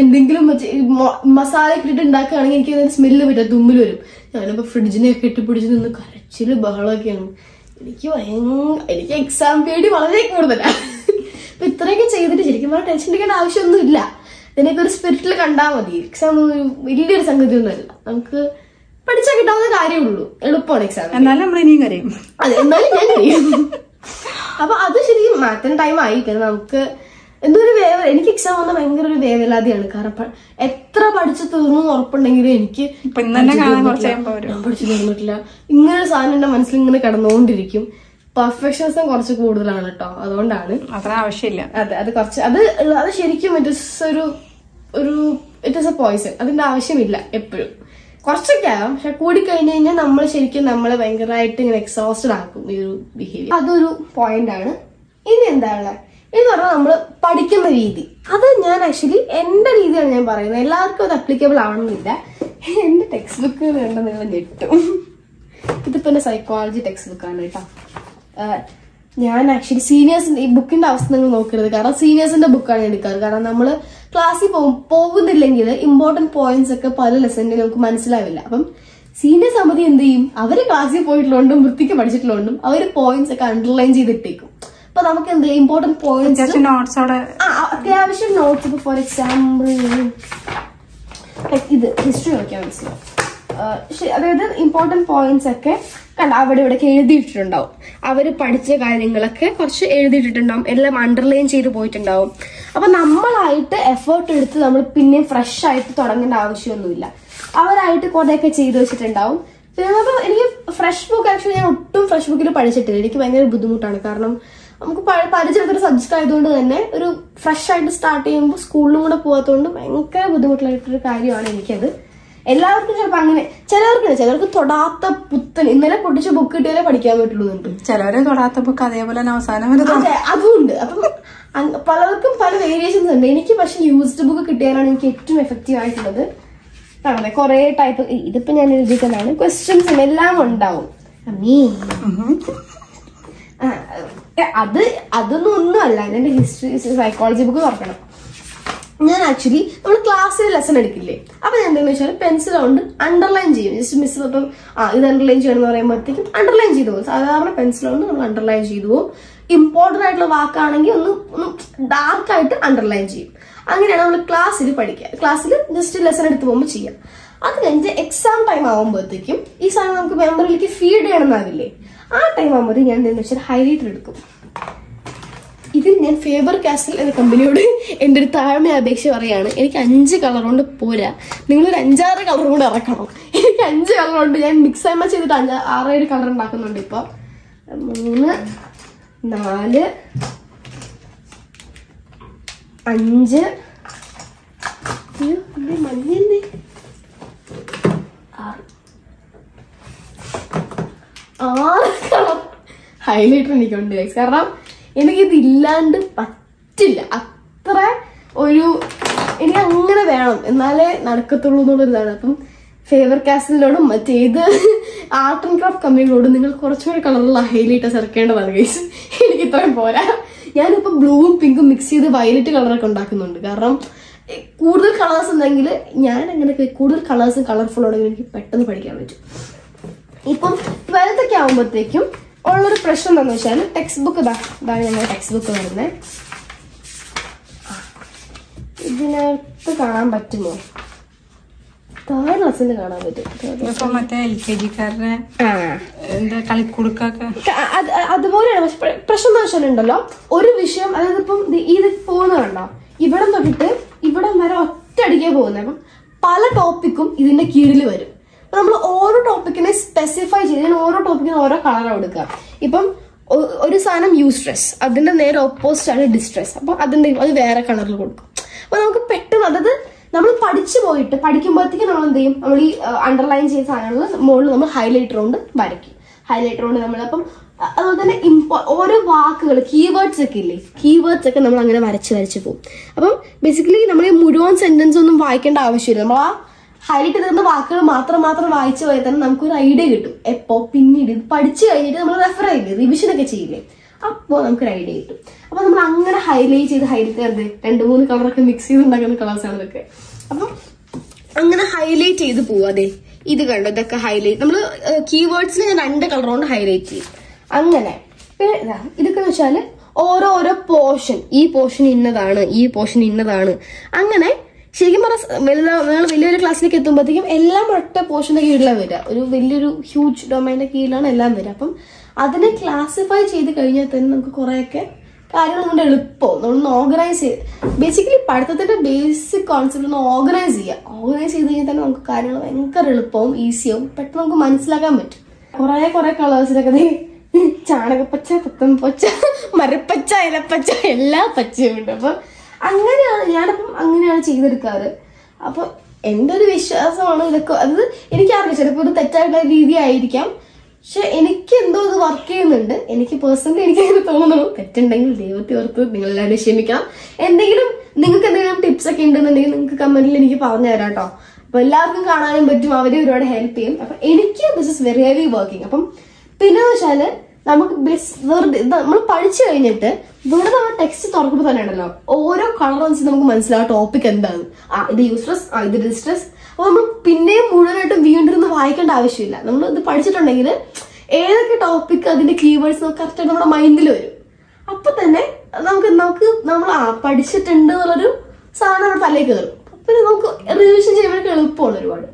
എന്തെങ്കിലും മസാല ഇട്ടിട്ട് ഉണ്ടാക്കുകയാണെങ്കിൽ എനിക്ക് സ്മെല്ല് പറ്റും തുമ്മിൽ വരും. ഞാനിപ്പോ ഫ്രിഡ്ജിനെ കെട്ടിപ്പിടിച്ച് ഇട്ടുപിടിച്ച് നിന്ന് കരച്ചിൽ ബഹളമൊക്കെയാണ്. എനിക്ക് ഭയങ്കര എനിക്ക് എക്സാം പേടി വളരെ കൂടുതലാണ് അപ്പം ഇത്രയൊക്കെ ചെയ്തിട്ട് ശരിക്കും പറഞ്ഞാൽ ടെൻഷൻ എടുക്കേണ്ട ആവശ്യമൊന്നും ഇല്ല ഇതിനൊക്കെ ഒരു സ്പിരിറ്റിൽ കണ്ടാൽ മതി. എക്സാം ഒരു വലിയൊരു സംഗതി ഒന്നുമല്ല നമുക്ക് പഠിച്ചാൽ കിട്ടാവുന്ന കാര്യമുള്ളൂ എളുപ്പമാണ് എക്സാം എന്നാലും നമ്മൾ ഇനിയും കരയും. അതെ എന്നാലും ഞാൻ കരയും. അപ്പൊ അത് ശരിക്കും മാറ്റുന്ന ടൈം ആയി. നമുക്ക് എന്തോ ഒരു വേവ എനിക്ക് എക്സാം വന്ന ഭയങ്കര ഒരു വേവലാതിയാണ്. കാരണം എത്ര പഠിച്ചു തീർന്നു ഉറപ്പുണ്ടെങ്കിലും എനിക്ക് ഞാൻ പഠിച്ചു തീർന്നിട്ടില്ല. ഇങ്ങനെ ഒരു സാധനം എന്റെ മനസ്സിൽ ഇങ്ങനെ കിടന്നുകൊണ്ടിരിക്കും. പെർഫെക്ഷനിസം കുറച്ച് കൂടുതലാണ് കേട്ടോ അതുകൊണ്ടാണ്. അത്ര ആവശ്യമില്ല. അതെ അത് കുറച്ച്. അത് അത് ശരിക്കും ഇറ്റ് ഇസ് ഒരു ഒരു ഇറ്റ് ഇസ് എ പോയിസൺ അതിന്റെ ആവശ്യമില്ല എപ്പോഴും. കുറച്ചൊക്കെ ആവാം. പക്ഷെ കൂടി കഴിഞ്ഞു കഴിഞ്ഞാൽ നമ്മൾ ശരിക്കും നമ്മളെ ഭയങ്കരമായിട്ട് ഇങ്ങനെ എക്സോസ്റ്റഡ് ആക്കും ഈ ഒരു ബിഹേവിയർ അതൊരു പോയിന്റ് ആണ്. ഇനി എന്താ ഉള്ളത് എന്ന് പറഞ്ഞാൽ നമ്മൾ പഠിക്കുന്ന രീതി. അത് ഞാൻ ആക്ച്വലി എന്റെ രീതിയാണ് ഞാൻ പറയുന്നത്. എല്ലാവർക്കും അത് അപ്ലിക്കബിൾ ആവണമെന്നില്ല. എന്റെ ടെക്സ്റ്റ് ബുക്ക് വേണ്ട നിങ്ങൾ ഞെട്ടും. ഇതിപ്പോ എന്റെ സൈക്കോളജി ടെക്സ്റ്റ് ബുക്കാണ് കേട്ടോ. ഞാൻ ആക്ച്വലി സീനിയേഴ്സിന്റെ ഈ ബുക്കിന്റെ അവസ്ഥ നിങ്ങൾ നോക്കരുത്. കാരണം സീനിയേഴ്സിന്റെ ബുക്കാണ് എടുക്കാറ്. കാരണം നമ്മൾ ക്ലാസ്സിൽ പോകും പോകുന്നില്ലെങ്കിൽ ഇമ്പോർട്ടന്റ് പോയിന്റ്സ് ഒക്കെ പല ലെസണിൽ നമുക്ക് മനസ്സിലാവില്ല. അപ്പം സീനിയർ സമിതി എന്ത് ചെയ്യും? അവർ ക്ലാസ്സിൽ പോയിട്ടുള്ളതുകൊണ്ടും വൃത്തിക്ക് പഠിച്ചിട്ടുള്ളതുകൊണ്ടും അവർ പോയിന്റ്സ് ഒക്കെ അണ്ടർലൈൻ ചെയ്തിട്ടേക്കും. അപ്പൊ നമുക്ക് എന്ത് ഇമ്പോർട്ടന്റ് പോയിന്റ് നോട്ട്സ് അത്യാവശ്യം നോട്ട്സ് ഇപ്പൊ ഫോർ എക്സാമ്പിൾ ഇത് ഹിസ്റ്ററി നോക്കിയാൽ മനസ്സിലാവും. അതായത് ഇമ്പോർട്ടന്റ് പോയിന്റ്സ് ഒക്കെ കണ്ട അവിടെ ഇവിടെ എഴുതിയിട്ടിട്ടുണ്ടാവും. അവർ പഠിച്ച കാര്യങ്ങളൊക്കെ കുറച്ച് എഴുതിയിട്ടിട്ടുണ്ടാവും. എല്ലാം അണ്ടർലൈൻ ചെയ്ത് പോയിട്ടുണ്ടാവും. അപ്പൊ നമ്മളായിട്ട് എഫേർട്ട് എടുത്ത് നമ്മൾ പിന്നെ ഫ്രഷ് ആയിട്ട് തുടങ്ങേണ്ട ആവശ്യമൊന്നുമില്ല. അവരായിട്ട് കുറേയൊക്കെ ചെയ്ത് വെച്ചിട്ടുണ്ടാവും. പിന്നെ എനിക്ക് ഫ്രഷ് ബുക്ക് ആക്ച്വലി ഞാൻ ഒട്ടും ഫ്രഷ് ബുക്കിൽ പഠിച്ചിട്ടില്ല. എനിക്ക് ഭയങ്കര ബുദ്ധിമുട്ടാണ്. കാരണം നമുക്ക് പരിചയത്തിന് സബ്ജക്ട് ആയതുകൊണ്ട് തന്നെ ഒരു ഫ്രഷ് ആയിട്ട് സ്റ്റാർട്ട് ചെയ്യുമ്പോൾ സ്കൂളിലും കൂടെ പോകാത്തതുകൊണ്ട് ഭയങ്കര ബുദ്ധിമുട്ടുള്ളൊരു കാര്യമാണ് എനിക്കത്. എല്ലാവർക്കും ചിലപ്പോൾ അങ്ങനെ ചിലർക്ക് ചിലർക്ക് തൊടാത്ത പുത്തൻ ഇന്നലെ പൊട്ടിച്ച ബുക്ക് കിട്ടിയാലേ പഠിക്കാൻ പറ്റുള്ളൂ ചിലവരെ തൊടാത്ത ബുക്ക് അതേപോലെ തന്നെ അവസാനം അതെ അതുണ്ട്. അപ്പം പലർക്കും പല വേരിയേഷൻസ് ഉണ്ട്. എനിക്ക് പക്ഷെ യൂസ്ഡ് ബുക്ക് കിട്ടിയാലാണ് എനിക്ക് ഏറ്റവും എഫക്റ്റീവ് ആയിട്ടുള്ളത്. അതെ കുറെ ടൈപ്പ് ഇതിപ്പോ ഞാൻ എഴുതിക്കുന്നതാണ് ക്വസ്റ്റ്യൻസും എല്ലാം ഉണ്ടാവും. അമ്മീ അത് അതൊന്നും ഒന്നുമല്ല എന്റെ ഹിസ്റ്ററി സൈക്കോളജി ബുക്ക് തുറക്കണം. ഞാൻ ആക്ച്വലി നമ്മൾ ക്ലാസ്സിൽ ലെസൺ എടുക്കില്ലേ? അപ്പൊ ഞാൻ എന്താണെന്ന് വെച്ചാൽ പെൻസിൽ കൊണ്ട് അണ്ടർലൈൻ ചെയ്യും. ജസ്റ്റ് മിസ് ഇപ്പം ആ ഇത് അണ്ടർലൈൻ ചെയ്യണം എന്ന് പറയുമ്പോഴത്തേക്കും അണ്ടർലൈൻ ചെയ്തു പോകും. സാധാരണ പെൻസിൽ കൊണ്ട് നമ്മൾ അണ്ടർലൈൻ ചെയ്തു പോകും. ഇമ്പോർട്ടന്റ് ആയിട്ടുള്ള വാക്കാണെങ്കിൽ ഒന്ന് ഒന്ന് ഡാർക്കായിട്ട് അണ്ടർലൈൻ ചെയ്യും. അങ്ങനെയാണ് നമ്മൾ ക്ലാസ്സിൽ പഠിക്കുക. ക്ലാസ്സിൽ ജസ്റ്റ് ലെസൺ എടുത്തു പോകുമ്പോൾ ചെയ്യാം. അത് കഴിഞ്ഞ് എക്സാം ടൈം ആകുമ്പോഴത്തേക്കും ഈ സാധനം നമുക്ക് മെമ്മറിയിലേക്ക് ഫീഡ് ചെയ്യണമെന്നാവില്ലേ? ആ ടൈം ആകുമ്പോഴത്തേക്കും ഞാൻ എന്താണെന്ന് വെച്ചാൽ ഹൈലൈറ്റർ എടുക്കും. ഇതിൽ ഞാൻ ഫേബർ കാസിൽ എന്ന കമ്പനിയോട് എന്റെ ഒരു താഴ്മ അപേക്ഷ പറയാണ് എനിക്ക് അഞ്ച് കളർ കൊണ്ട് പോരാ. നിങ്ങളൊരു അഞ്ചാറ് കളർ കൊണ്ട് ഇറക്കണം. എനിക്ക് അഞ്ച് കളർ കൊണ്ട് ഞാൻ മിക്സ് ആയി മാച്ച് ചെയ്തിട്ട് അഞ്ച് ആറേഴ് കളർ ഉണ്ടാക്കുന്നുണ്ട് ഇപ്പോൾ മൂന്ന് നാല് അഞ്ച്. മഞ്ഞ എന്തേ? ആറ് ആറ് കളർ ഹൈലൈറ്റർ എനിക്കുണ്ട് ഗൈസ് കാരണം എനിക്കിത് ഇല്ലാണ്ട് പറ്റില്ല. അത്ര ഒരു എനിക്ക് അങ്ങനെ വേണം. എന്നാലേ നടക്കത്തുള്ളൂ എന്നുള്ളൊരിതാണ്. അപ്പം ഫേവർ കാസ്റ്റിലോടും മറ്റേത് ആർട്ട് ആൻഡ് ക്രാഫ്റ്റ് കമ്പനികളോടും നിങ്ങൾ കുറച്ചുകൂടി കളറുള്ള ഹൈലൈറ്റേഴ്സ് ഇറക്കേണ്ടതാണ് ഗൈസ് എനിക്ക് ഇത്രയും പോരാ ഞാനിപ്പോൾ ബ്ലൂവും പിങ്കും മിക്സ് ചെയ്ത് വയലറ്റ് കളറൊക്കെ ഉണ്ടാക്കുന്നുണ്ട്. കാരണം കൂടുതൽ കളേഴ്സ് ഉണ്ടെങ്കിൽ ഞാൻ അങ്ങനെ കൂടുതൽ കളേഴ്സും കളർഫുൾ ഉണ്ടെങ്കിൽ എനിക്ക് പെട്ടെന്ന് പഠിക്കാൻ പറ്റും. ഇപ്പം ട്വൽത്ത് ഒക്കെ ആകുമ്പോഴത്തേക്കും ഉള്ളൊരു പ്രശ്നം എന്താണെന്ന് വെച്ചാൽ ടെക്സ്റ്റ് ബുക്ക് ഇതാ ഇതാണ് ഞങ്ങളുടെ ടെക്സ്റ്റ് ബുക്ക് വരുന്നത് ഇതിനകത്ത് കാണാൻ പറ്റുമോ? തേർഡ് ക്ലാസ്സിൽ കാണാൻ പറ്റും. Third ഇപ്പൊ മറ്റേ എൽ കെ ജിക്കാരുടെ ആ. എന്താ കളിക്കുടുക്കൊക്കെ ക- അത് അതുപോലെയാണ്. പക്ഷെ പ്രശ്നം എന്താ വെച്ചാലുണ്ടല്ലോ ഒരു വിഷയം അതായത് ഇപ്പം ഇത് പോകുന്നതുണ്ടോ ഇവിടെ തൊട്ടിട്ട് ഇവിടെ വരെ ഒറ്റടികേ പോകുന്നത് അപ്പം പല ടോപ്പിക്കും ഇതിന്റെ കീഴിൽ വരും. അപ്പൊ നമ്മൾ ഓരോ ടോപ്പിക്കിനെ സ്പെസിഫൈ ചെയ്ത് ഞാൻ ഓരോ ടോപ്പിക്കിന് ഓരോ കളറാണ് കൊടുക്കുക. ഇപ്പം ഒരു സാധനം യൂസ്ട്രെസ് അതിന്റെ നേരെ ഓപ്പോസിറ്റ് ആണ് ഡിസ്ട്രെസ് അപ്പൊ അതിന്റെ അത് വേറെ കളറിൽ കൊടുക്കും. അപ്പൊ നമുക്ക് പെട്ടെന്ന് അതായത് നമ്മൾ പഠിച്ചു പോയിട്ട് പഠിക്കുമ്പോഴത്തേക്ക് നമ്മൾ എന്ത് ചെയ്യും? നമ്മൾ ഈ അണ്ടർലൈൻ ചെയ്ത സാധനങ്ങൾ മുകളിൽ നമ്മൾ ഹൈലൈറ്റർ കൊണ്ട് വരയ്ക്കും. ഹൈലൈറ്റർ കൊണ്ട് നമ്മൾ അപ്പം അതുപോലെ തന്നെ ഇമ്പോ ഓരോ വാക്കുകൾ കീവേഡ്സ് ഒക്കെ ഇല്ലേ? കീവേഡ്സ് ഒക്കെ നമ്മൾ അങ്ങനെ വരച്ച് വരച്ച് പോകും അപ്പം ബേസിക്കലി നമ്മൾ ഈ മുഴുവൻ സെന്റൻസ് ഒന്നും വായിക്കേണ്ട ആവശ്യമില്ല. നമ്മൾ ആ ഹൈലൈറ്റ് ചെയ്തിരുന്ന വാക്കുകൾ മാത്രം മാത്രം വായിച്ചു പോയാൽ തന്നെ നമുക്കൊരു ഐഡിയ കിട്ടും. എപ്പോ പിന്നീട് ഇത് പഠിച്ചു കഴിഞ്ഞിട്ട് നമ്മൾ റെഫർ ചെയ്യില്ലേ? റിവിഷൻ ഒക്കെ ചെയ്യില്ലേ? അപ്പോൾ നമുക്കൊരു ഐഡിയ കിട്ടും. അപ്പൊ നമ്മൾ അങ്ങനെ ഹൈലൈറ്റ് ചെയ്ത് ഹൈലൈറ്റ് ചെയ്ത് രണ്ട് മൂന്ന് കളറൊക്കെ മിക്സ് ചെയ്ത് ഉണ്ടാക്കുന്ന കളേഴ്സ് ആണ് ഇതൊക്കെ. അപ്പം അങ്ങനെ ഹൈലൈറ്റ് ചെയ്ത് പോവാതെ ഇത് കണ്ടോ? ഇതൊക്കെ ഹൈലൈറ്റ് നമ്മൾ കീവേഡ്സിന് രണ്ട് കളർ കൊണ്ട് ഹൈലൈറ്റ് ചെയ്യും. അങ്ങനെ. ഇതൊക്കെ വെച്ചാൽ ഓരോ ഓരോ പോർഷൻ. ഈ പോർഷൻ ഇന്നതാണ് ഈ പോർഷൻ ഇന്നതാണ്. അങ്ങനെ ശരിക്കും പറഞ്ഞാൽ നിങ്ങൾ വലിയൊരു ക്ലാസ്സിലേക്ക് എത്തുമ്പോഴത്തേക്കും എല്ലാം ഒറ്റ പോർഷന്റെ കീഴിലാണ് വരിക ഒരു വലിയൊരു ഹ്യൂജ് ഡൊമൈന്റെ കീഴിലാണ് എല്ലാം വരിക അപ്പം അതിനെ ക്ലാസിഫൈ ചെയ്ത് കഴിഞ്ഞാൽ തന്നെ നമുക്ക് കുറേയൊക്കെ കാര്യങ്ങൾ കൊണ്ട് എളുപ്പവും നമ്മളൊന്ന് ഓർഗനൈസ് ചെയ്ത് ബേസിക്കലി പഠിത്തത്തിന്റെ ബേസിക് കോൺസെപ്റ്റ് ഒന്ന് ഓർഗനൈസ് ചെയ്യുക ഓർഗനൈസ് ചെയ്ത് കഴിഞ്ഞാൽ തന്നെ നമുക്ക് കാര്യങ്ങൾ ഭയങ്കര എളുപ്പവും ഈസിയാവും പെട്ടെന്ന് നമുക്ക് മനസ്സിലാക്കാൻ പറ്റും. കുറേ കുറെ കളേഴ്സിലൊക്കെ ചാണകപ്പച്ച പുത്തൻ പച്ച മരപ്പച്ച ഇലപ്പച്ച എല്ലാ പച്ചയും ഉണ്ട്. അപ്പൊ അങ്ങനെയാണ് ഞാനപ്പം അങ്ങനെയാണ് ചെയ്തെടുക്കാറ്. അപ്പൊ എന്റെ ഒരു വിശ്വാസമാണ് ഇതൊക്കെ. അത് എനിക്കറിയില്ല. ചിലപ്പോൾ ഒരു തെറ്റായിട്ടുള്ള രീതി ആയിരിക്കാം പക്ഷെ എനിക്ക് എന്തോ ഇത് വർക്ക് ചെയ്യുന്നുണ്ട്. എനിക്ക് പേഴ്സണലി എനിക്ക് അങ്ങനെ തോന്നുന്നു. തെറ്റുണ്ടെങ്കിൽ ദൈവത്തെ ഓർത്ത് നിങ്ങൾ ക്ഷമിക്കണം. എന്തെങ്കിലും നിങ്ങൾക്ക് എന്തെങ്കിലും ടിപ്സ് ഒക്കെ ഉണ്ടെന്നുണ്ടെങ്കിൽ നിങ്ങൾക്ക് കമന്റിൽ എനിക്ക് പറഞ്ഞു തരാം കേട്ടോ അപ്പൊ എല്ലാവർക്കും കാണാനും പറ്റും. അവരെ ഒരുപാട് ഹെൽപ്പ് ചെയ്യും. അപ്പൊ എനിക്ക് this is very heavy working അപ്പം പിന്നെ വെച്ചാൽ നമുക്ക് വെറുതെ നമ്മൾ പഠിച്ചു കഴിഞ്ഞിട്ട് വെറുതെ നമ്മൾ ടെക്സ്റ്റ് തുറക്കുമ്പോൾ തന്നെ ഉണ്ടല്ലോ ഓരോ കളർ അനുസരിച്ച് നമുക്ക് മനസ്സിലാവും ടോപ്പിക് എന്താണ്. ആ ഇത് യൂസ്ട്രസ് ആ ഇത് ഡിസ്ട്രസ് അപ്പൊ നമ്മൾ പിന്നെയും മുഴുവനായിട്ടും വീണ്ടും വായിക്കേണ്ട ആവശ്യമില്ല. നമ്മൾ ഇത് പഠിച്ചിട്ടുണ്ടെങ്കിൽ ഏതൊക്കെ ടോപ്പിക് അതിന്റെ കീവേഡ്സ് നമുക്ക് കറക്റ്റ് നമ്മുടെ മൈൻഡിൽ വരും. അപ്പൊ തന്നെ നമുക്ക് നമുക്ക് നമ്മൾ ആ പഠിച്ചിട്ടുണ്ട് എന്നുള്ളൊരു സാധനം നമ്മുടെ തലയിൽ കയറും. പിന്നെ നമുക്ക് റിവിഷൻ ചെയ്യുമ്പോഴൊക്കെ എളുപ്പമാണ് ഒരുപാട്.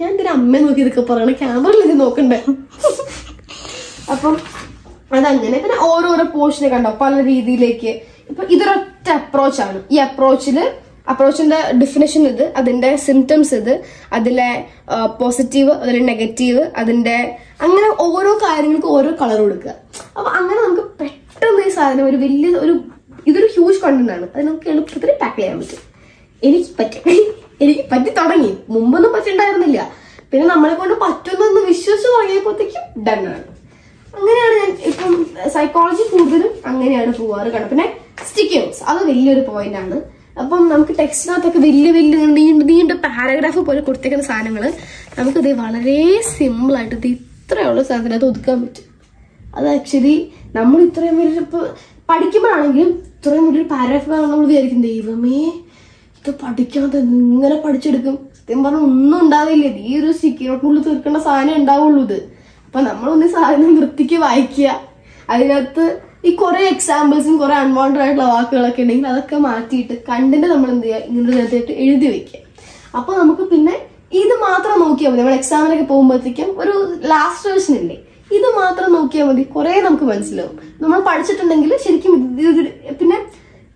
ഞാൻ എന്തിനാ അമ്മ നോക്കി ഇതൊക്കെ പറയണ ക്യാമറയിൽ ഇത് നോക്കണ്ടേ? അപ്പം അതങ്ങനെ. പിന്നെ ഓരോരോ പോർഷനെ കണ്ടോ? പല രീതിയിലേക്ക്. ഇപ്പൊ ഇതൊരൊറ്റ അപ്രോച്ചാണ് ഈ അപ്രോച്ചിൽ അപ്രോച്ചിന്റെ ഡെഫിനേഷൻ ഇത് അതിന്റെ സിംറ്റംസ് ഇത് അതിലെ പോസിറ്റീവ് അതിലെ നെഗറ്റീവ് അതിന്റെ അങ്ങനെ ഓരോ കാര്യങ്ങൾക്കും ഓരോ കളർ കൊടുക്കുക. അപ്പൊ അങ്ങനെ നമുക്ക് പെട്ടെന്ന് ഈ സാധനം ഒരു വലിയ ഒരു ഇതൊരു ഹ്യൂജ് കണ്ടന്റ് ആണ്. അത് നമുക്ക് എളുപ്പത്തിൽ പാക്ക് ചെയ്യാൻ പറ്റും. എനിക്ക് പറ്റും എനിക്ക് പറ്റി തുടങ്ങി. മുമ്പൊന്നും പറ്റുണ്ടായിരുന്നില്ല. പിന്നെ നമ്മളെ കൊണ്ട് പറ്റുമെന്ന് വിശ്വസിച്ച് തുടങ്ങിയപ്പോഴത്തേക്കും ഡൺ ആണ്. അങ്ങനെയാണ് ഞാൻ ഇപ്പം സൈക്കോളജി കൂടുതലും അങ്ങനെയാണ് പോവാറ് കണ്ടത് പിന്നെ സ്റ്റിക്കേഴ്സ് അത് വലിയൊരു പോയിന്റ് ആണ്. അപ്പം നമുക്ക് ടെക്സ്റ്റിനകത്തൊക്കെ വലിയ വലിയ നീണ്ട നീണ്ട പാരഗ്രാഫ് പോലെ കൊടുത്തേക്കുന്ന സാധനങ്ങൾ നമുക്കിത് വളരെ സിമ്പിളായിട്ട് ഇത് ഇത്രയുള്ള സാധനത്തിനകത്ത് ഒതുക്കാൻ പറ്റും. അത് ആക്ച്വലി നമ്മൾ ഇത്രയും വലിയ ഇപ്പോൾ പഠിക്കുമ്പോഴാണെങ്കിലും ഇത്രയും വലിയൊരു പാരഗ്രാഫ് നമ്മൾ വിചാരിക്കും ദൈവമേ ഇത് പഠിക്കാതെ ഇങ്ങനെ പഠിച്ചെടുക്കും. സത്യം പറഞ്ഞാൽ ഒന്നും ഉണ്ടാവില്ല. ഈ ഒരു സ്റ്റിക്കിനോട്ടിനുള്ളിൽ തീർക്കേണ്ട സാധനം ഉണ്ടാവുള്ളൂ ഇത്. അപ്പൊ നമ്മളൊന്ന് സാധനം വൃത്തിക്ക് വായിക്കുക. അതിനകത്ത് ഈ കുറെ എക്സാമ്പിൾസും കുറെ അൺവാണ്ടഡ് ആയിട്ടുള്ള വാക്കുകളൊക്കെ ഉണ്ടെങ്കിൽ അതൊക്കെ മാറ്റിയിട്ട് കണ്ടന്റ് നമ്മൾ എന്ത് ചെയ്യുക? ഇങ്ങനെ നേരത്തെ എഴുതി വെക്കുക. അപ്പൊ നമുക്ക് പിന്നെ ഇത് മാത്രം നോക്കിയാൽ മതി. നമ്മൾ എക്സാമിനൊക്കെ പോകുമ്പോഴത്തേക്കും ഒരു ലാസ്റ്റ് വേർഷൻ ഇല്ലേ? ഇത് മാത്രം നോക്കിയാൽ മതി. കുറെ നമുക്ക് മനസ്സിലാവും. നമ്മൾ പഠിച്ചിട്ടുണ്ടെങ്കിൽ ശരിക്കും ഇത് പിന്നെ